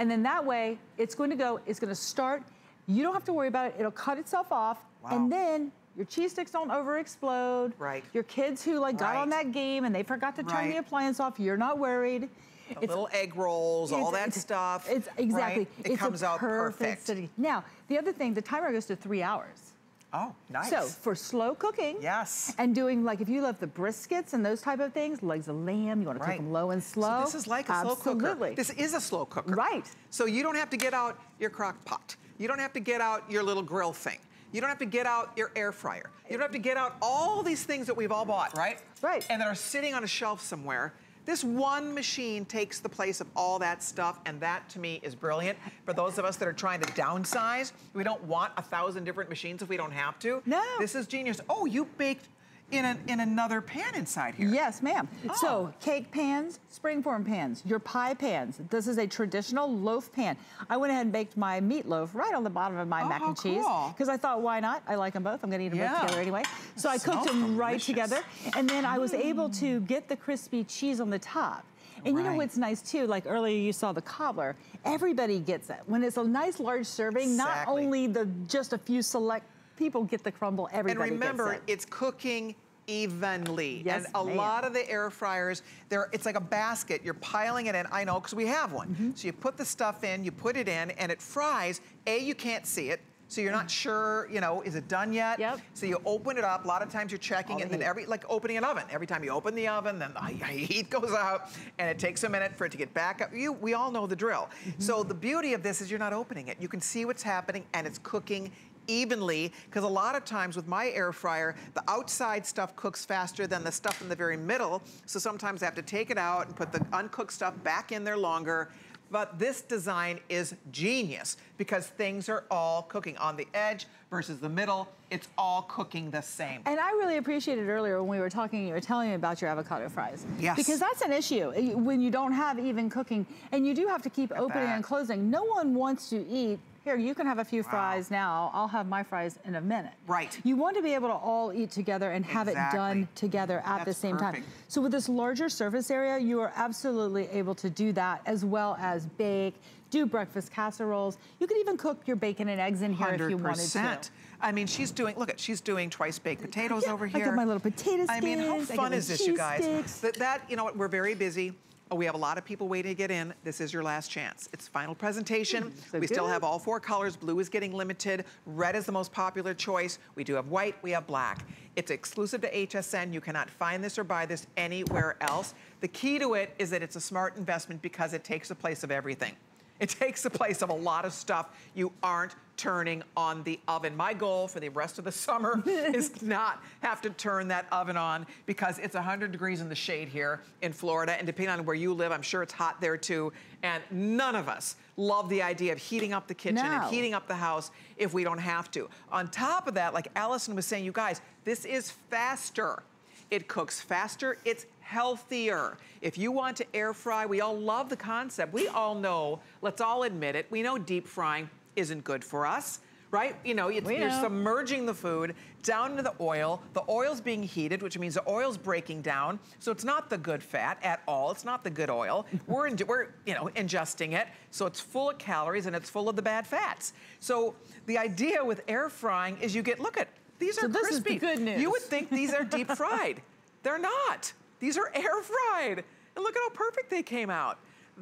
and then that way it's going to go. It's going to start. You don't have to worry about it. It'll cut itself off, and then. Your cheese sticks don't over-explode. Right. Your kids who like got on that game and they forgot to turn the appliance off, you're not worried. The little egg rolls, all that it's- stuff. It's exactly. right? It it's comes out perfect perfect. Now, the other thing, the timer goes to three hours. Oh, nice. So for slow cooking, Yes. and doing like if you love the briskets and those type of things, legs of lamb, you want to Right. cook them low and slow. So this is like a slow cooker. This is a slow cooker. Right. So you don't have to get out your crock pot. You don't have to get out your little grill thing. You don't have to get out your air fryer. You don't have to get out all these things that we've all bought, right? Right. And that are sitting on a shelf somewhere. This one machine takes the place of all that stuff, and that to me is brilliant. For those of us that are trying to downsize, we don't want a thousand different machines if we don't have to. No. This is genius. Oh, you baked in, an, in another pan inside here. Yes, ma'am. Oh. So cake pans, springform pans, your pie pans. This is a traditional loaf pan. I went ahead and baked my meatloaf right on the bottom of my Oh, mac and cheese cool. because I thought, why not? I like them both. I'm going to eat them Yeah. both together anyway. So I cooked them right together, and then I was able to mm. get the crispy cheese on the top. And you know what's nice too? Like earlier, you saw the cobbler. Everybody gets it when it's a nice large serving. Not only the just a few select people get the crumble. Everybody and remember, it. it's cooking evenly. Yes, and a lot of the air fryers, they're, it's like a basket. You're piling it in. I know, because we have one. Mm-hmm. So you put the stuff in, you put it in, and it fries. A, you can't see it. So you're not sure, you know, is it done yet? Yep. So you open it up. A lot of times you're checking All it, the and then every like opening an oven. Every time you open the oven, then the *laughs* heat goes out, and it takes a minute for it to get back up. You, we all know the drill. Mm-hmm. So the beauty of this is you're not opening it. You can see what's happening, and it's cooking evenly because a lot of times with my air fryer the outside stuff cooks faster than the stuff in the very middle so sometimes I have to take it out and put the uncooked stuff back in there longer but this design is genius because things are all cooking on the edge versus the middle It's all cooking the same. And I really appreciated earlier when we were talking, you were telling me about your avocado fries. Yes. Because that's an issue eh, when you don't have even cooking and you do have to keep opening that. and closing. No one wants to eat. Here, you can have a few fries now. I'll have my fries in a minute. Right. You want to be able to all eat together and have it done together at the That's same time. So with this larger surface area, you are absolutely able to do that as well as bake, do breakfast casseroles. You could even cook your bacon and eggs in here if you wanted to. 100%. I mean, she's doing, look at, she's doing twice baked potatoes over here. I got my little potato I mean, how skins, fun is this, you guys? That, that, you know what, we're very busy. Oh, we have a lot of people waiting to get in. This is your last chance. It's final presentation. Mm, so we still have all four colors. Blue is getting limited. Red is the most popular choice. We do have white, we have black. It's exclusive to HSN. You cannot find this or buy this anywhere else. The key to it is that it's a smart investment because it takes the place of everything. It takes the place of a lot of stuff you aren't turning on the oven. My goal for the rest of the summer *laughs* is not have to turn that oven on because it's 100 degrees in the shade here in Florida. And depending on where you live, I'm sure it's hot there too. And none of us love the idea of heating up the kitchen No. and heating up the house if we don't have to. On top of that, like Alison was saying, you guys, this is faster. It cooks faster, it's healthier. If you want to air fry, we all love the concept. We all know, let's all admit it, we know deep frying isn't good for us, right? You know, it's, you're submerging the food down into the oil. The oil's being heated, which means the oil's breaking down. So it's not the good fat at all. It's not the good oil. *laughs* we're, in, we're, you know, ingesting it. So it's full of calories and it's full of the bad fats. So the idea with air frying is you get, look at, these So are this is crispy. the good news. You would think these are deep fried. *laughs* They're not. These are air fried. And look at how perfect they came out.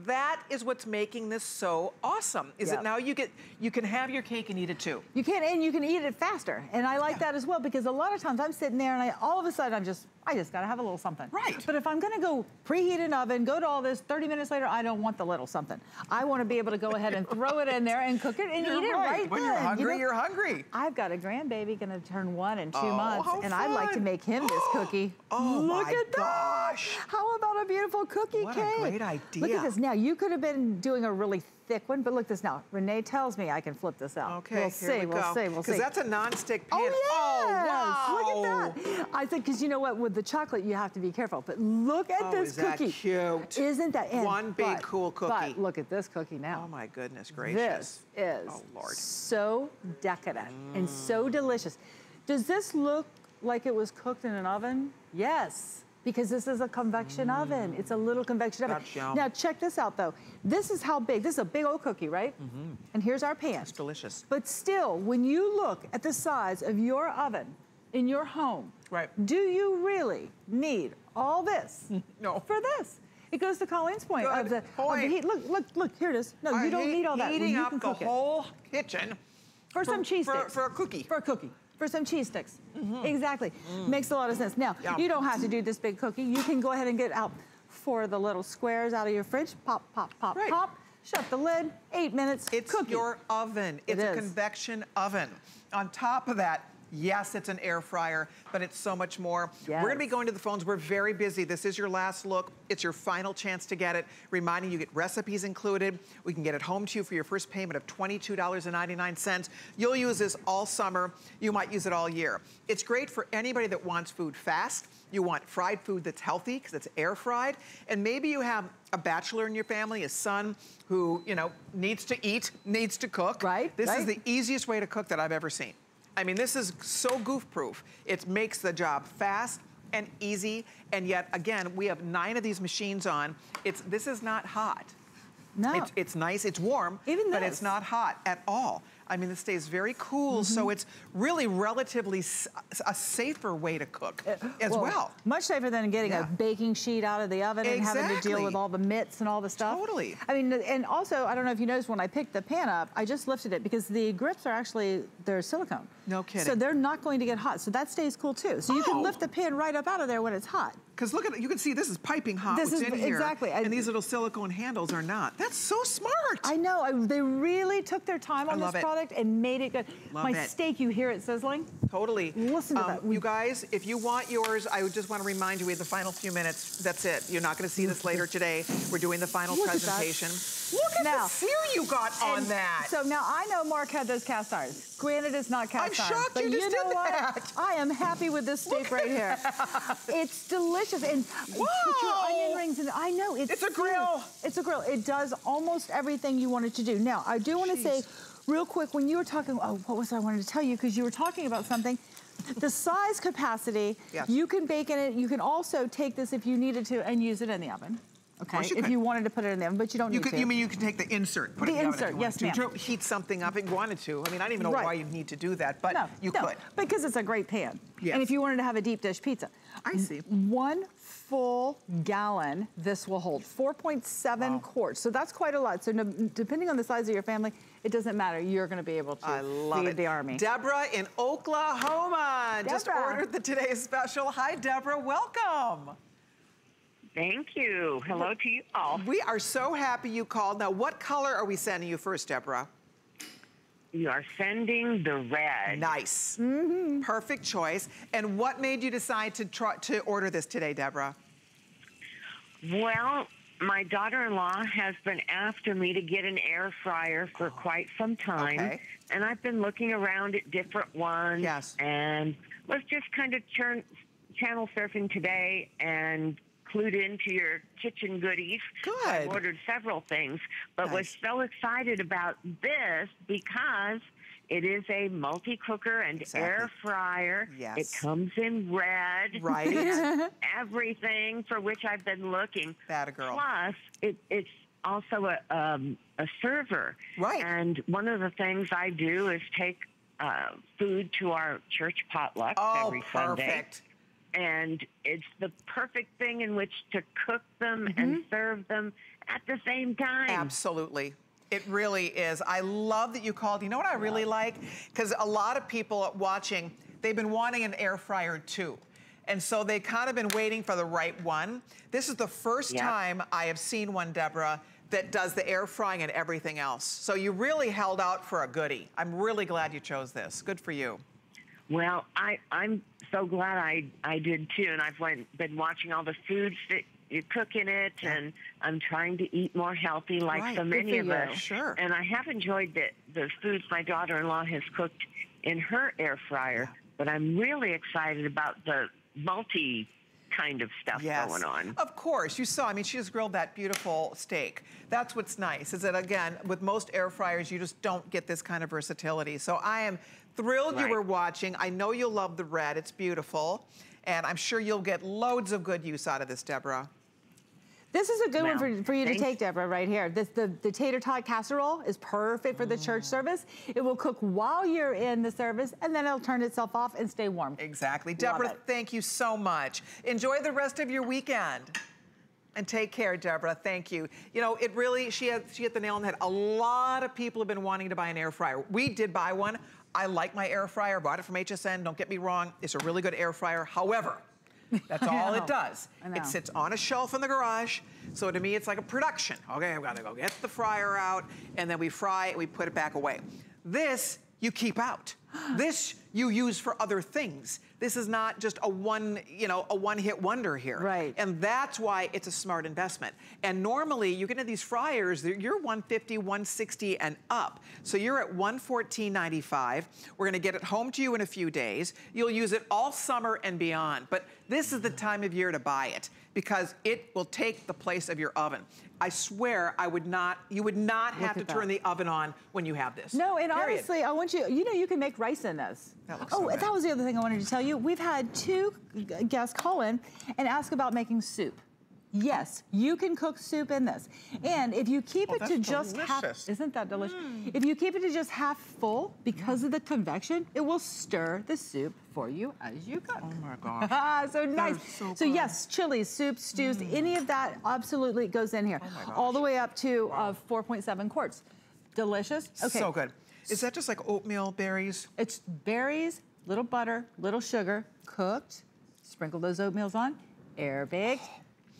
That is what's making this so awesome. Is Yep. that now you get you can have your cake and eat it too. You can, and you can eat it faster. And I like that as well because a lot of times I'm sitting there and I all of a sudden I'm just, I just gotta have a little something. Right. But if I'm gonna go preheat an oven, go to all this, 30 minutes later, I don't want the little something. I wanna be able to go ahead and throw it in there and cook it and You're eat it right. right When then. you're hungry, you know? you're hungry. I've got a grandbaby gonna turn one in two Oh, months, and I'd like to make him this *gasps* cookie. Oh, Look my at that! gosh. How about a beautiful cookie What a cake? great Look at this. Now you could have been doing a really thick one, but look this now. Renee tells me I can flip this out. Okay, we'll see. we will see. We'll see. Because that's a non-stick oh, pan. Oh, yes. wow. Look at that. I think, because you know what, with the chocolate, you have to be careful. But look at Oh, this is that cookie. cute? Isn't that and- One big but- cool cookie. But look at this cookie now. Oh my goodness gracious. This is Oh, Lord. so decadent and so delicious. Does this look like it was cooked in an oven? Yes, because this is a convection mm. oven. It's a little convection oven. Yum. Now check this out though. This is how big. This is a big old cookie, right? Mm-hmm. And here's our pan. It's delicious. But still, when you look at the size of your oven in your home, Right. do you really need all this *laughs* No. for this? It goes to Colleen's point Good of the, of the point. heat. Look, look, look, here it is. No, I you don't need all that. Heating you up can the it. whole kitchen For, some cheese for, for a cookie. For a cookie. For some cheese sticks. Mm-hmm. Exactly. Mm. Makes a lot of sense. Now, Yum. you don't have to do this big cookie. You can go ahead and get out four of the little squares out of your fridge. Pop, pop, pop, Right. pop. Shut the lid. Eight minutes. It's cookie. your oven. It It's a convection oven. On top of that, yes, it's an air fryer, but it's so much more. Yes. We're gonna be going to the phones. We're very busy. This is your last look. It's your final chance to get it. Reminding you get recipes included. We can get it home to you for your first payment of $22.99. You'll use this all summer. You might use it all year. It's great for anybody that wants food fast. You want fried food that's healthy because it's air fried. And maybe you have a bachelor in your family, a son who, you know, needs to eat, needs to cook. Right, This right. is the easiest way to cook that I've ever seen. I mean, this is so goof proof. It makes the job fast and easy. And yet, again, we have nine of these machines on. It's This is not hot. No. It's, it's nice, it's warm, Even but it's not hot at all. I mean, it stays very cool, so mm-hmm. it's really relatively s- a safer way to cook eh, as well. Much safer than getting Yeah. a baking sheet out of the oven and having to deal with all the mitts and all the stuff. Totally. I mean, and also, I don't know if you noticed when I picked the pan up, I just lifted it because the grips are actually, they're silicone. No kidding. So they're not going to get hot. So that stays cool too. So you Oh. can lift the pan right up out of there when it's hot. Because look at it, you can see this is piping hot This is- in here. exactly. I- And these little silicone handles are not. That's so smart. I know. I, they really took their time on this it. product and made it good. Love My it. steak, you hear it sizzling? Totally. Listen to Um, that. You guys, if you want yours, I would just want to remind you we have the final few minutes. That's it. You're not going to see this later today. We're doing the final Look at presentation. Look at the sear you got on that. So now I know Mark had those cast irons. Granted, it's not cast I'm iron. shocked but you just know did what? that. I am happy with this steak right here. It's delicious. And put your onion rings in. I know it's It's a grill. It's a grill. It does almost everything you want it to do. Now, I do want to say real quick when you were talking. Oh, what was I wanted to tell you? Because you were talking about something. The size capacity, Yes. you can bake in it. You can also take this if you needed to and use it in the oven. Okay, you if could. you wanted to put it in the oven, but you don't You need could, to. you mean you can take the insert, put The it in the insert, if you yes, to. ma'am. To heat something up if you wanted to. I mean, I don't even know Right. why you need to do that, but no, you no, could. because it's a great pan. Yes. And if you wanted to have a deep dish pizza, I see. One full gallon this will hold 4.7 quarts. So that's quite a lot. So no, depending on the size of your family, it doesn't matter. You're going to be able to I love feed it. the army. Deborah in Oklahoma just ordered the today's special. Hi, Deborah. Welcome. Thank you. Hello to you all. We are so happy you called. Now, what color are we sending you first, Deborah? You are sending the red. Nice. Mm-hmm. Perfect choice. And what made you decide to try to order this today, Deborah? Well, my daughter-in-law has been after me to get an air fryer for quite some time. Okay. And I've been looking around at different ones. Yes. And was just kind of churn, channel surfing today and clued into your kitchen goodies. Good. I ordered several things, but was so excited about this because it is a multi-cooker and air fryer. Yes. It comes in red. Right. *laughs* Everything for which I've been looking. That a girl. Plus, it, it's also a, um, a server. Right. And one of the things I do is take uh, food to our church potluck Oh, every Sunday. perfect. And it's the perfect thing in which to cook them Mm-hmm. and serve them at the same time. Absolutely. It really is. I love that you called. You know what I really like? Because a lot of people watching, they've been wanting an air fryer too. And so they kind of been waiting for the right one. This is the first Yep. time I have seen one, Deborah, that does the air frying and everything else. So you really held out for a goodie. I'm really glad you chose this. Good for you. Well, I, I'm so glad I, I did too, and I've went, been watching all the foods that you cook in it, and I'm trying to eat more healthy like Right, so many of us. Sure. And I have enjoyed the, the foods my daughter-in-law has cooked in her air fryer, but I'm really excited about the multi kind of stuff going on. Of course, you saw. I mean, she just grilled that beautiful steak. That's what's nice. Is that again, with most air fryers, you just don't get this kind of versatility. So I am thrilled you were watching. I know you'll love the red. It's beautiful, and I'm sure you'll get loads of good use out of this, Deborah. This is a good one for, for you to take, Deborah, right here. This, the, the tater tot casserole is perfect for the church mm. service. It will cook while you're in the service, and then it'll turn itself off and stay warm. Exactly. Deborah, thank you so much. Enjoy the rest of your weekend. And take care, Deborah. Thank you. You know, it really, she had, she hit the nail on the head. A lot of people have been wanting to buy an air fryer. We did buy one. I like my air fryer. Bought it from HSN. Don't get me wrong. It's a really good air fryer. However, that's *laughs* all know. it does. It sits on a shelf in the garage. So to me, it's like a production. Okay, I've got to go get the fryer out, and then we fry it, we put it back away. This, you keep out. This, you use for other things. This is not just a one, you know, a one-hit wonder here. Right. And that's why it's a smart investment. And normally, you get into these fryers, you're 150, 160 and up. So you're at 114.95. We're gonna get it home to you in a few days. You'll use it all summer and beyond. But this is the time of year to buy it because it will take the place of your oven. I swear I would not, you would not Look have to that. turn the oven on when you have this. No, and Period. honestly, I want you, you know, you can make rice in this. That looks oh, so that was the other thing I wanted to tell you. We've had two guests call in and ask about making soup. Yes, you can cook soup in this. And if you keep Oh, it to just half, delicious. Mm. isn't that delicious? If you keep it to just half full, because of the convection, it will stir the soup for you as you cook. Oh my *laughs* gosh. so nice. so so. Mm. yes, chilies, soups, stews, any of that absolutely goes in here. All the way up to uh, 4.7 quarts. Delicious. Okay. So good. Is that just like oatmeal berries? It's berries, little butter, little sugar, cooked. Sprinkle those oatmeals on, air baked.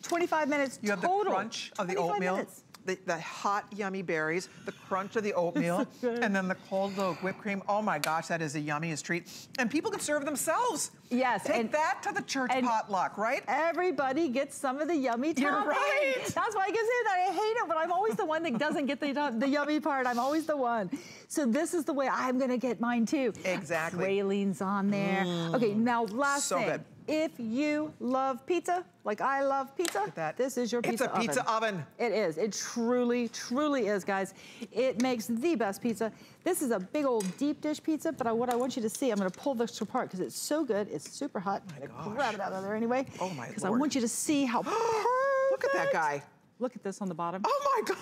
25 minutes You have total. the crunch of the 25 oatmeal. minutes. the, the hot, yummy berries, the crunch of the oatmeal, and then the cold little whipped cream. Oh my gosh, that is the yummiest treat. And people can serve themselves. Yes. Take and, that to the church potluck, right? Everybody gets some of the yummy You're right. That's why I can say that. I hate it, but I'm always the one that doesn't get the, the yummy part. I'm always the one. So this is the way I'm going to get mine too. Exactly. Pralines on there. Mm. Okay, now last So thing. good. If you love pizza, like I love pizza, this is your pizza oven. It's a pizza oven. It is. It truly, truly is, guys. It makes the best pizza. This is a big old deep dish pizza, but I, what I want you to see, I'm going to pull this apart because it's so good. It's super hot. I'm going to grab it out of there anyway. Oh my god. Because I want you to see how *gasps* Look at that guy. Look at this on the bottom. Oh my God.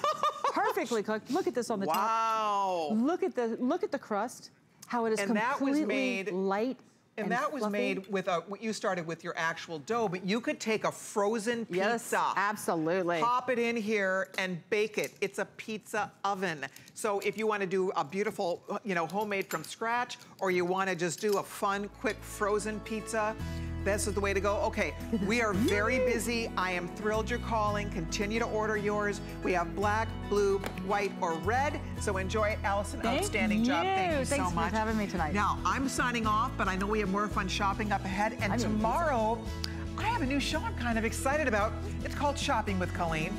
Perfectly cooked. Look at this on the Wow. top. Look at the look at the crust. How it is And completely light. And, that was fluffy. made with a, what you started with your actual dough, but you could take a frozen pizza. Yes, absolutely. Pop it in here and bake it. It's a pizza oven. So if you want to do a beautiful, you know, homemade from scratch, or you want to just do a fun, quick frozen pizza, this is the way to go. Okay, we are *laughs* very busy. I am thrilled you're calling. Continue to order yours. We have black, blue, white, or red. So enjoy it. Alison, Thank outstanding job. Thank you. you Thanks so for having me tonight. Now, I'm signing off, but I know we have more fun shopping up ahead. And I tomorrow, I have a new show I'm kind of excited about. It's called Shopping with Colleen.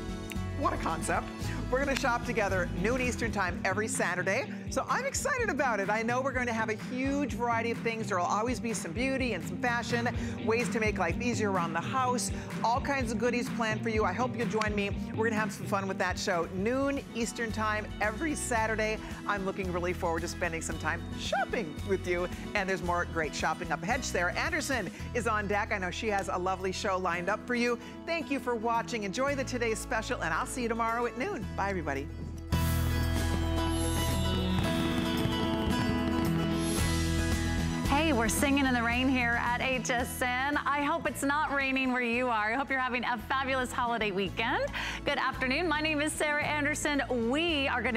What a concept. We're going to shop together noon Eastern time every Saturday. So I'm excited about it. I know we're going to have a huge variety of things. There will always be some beauty and some fashion, ways to make life easier around the house, all kinds of goodies planned for you. I hope you'll join me. We're going to have some fun with that show noon Eastern time every Saturday. I'm looking really forward to spending some time shopping with you. And there's more great shopping up ahead. Sarah Anderson is on deck. I know she has a lovely show lined up for you. Thank you for watching. Enjoy the today's special, and I'll see you tomorrow at noon. Bye, everybody. Hey, we're singing in the rain here at HSN. I hope it's not raining where you are. I hope you're having a fabulous holiday weekend. Good afternoon. My name is Sarah Anderson. We are going to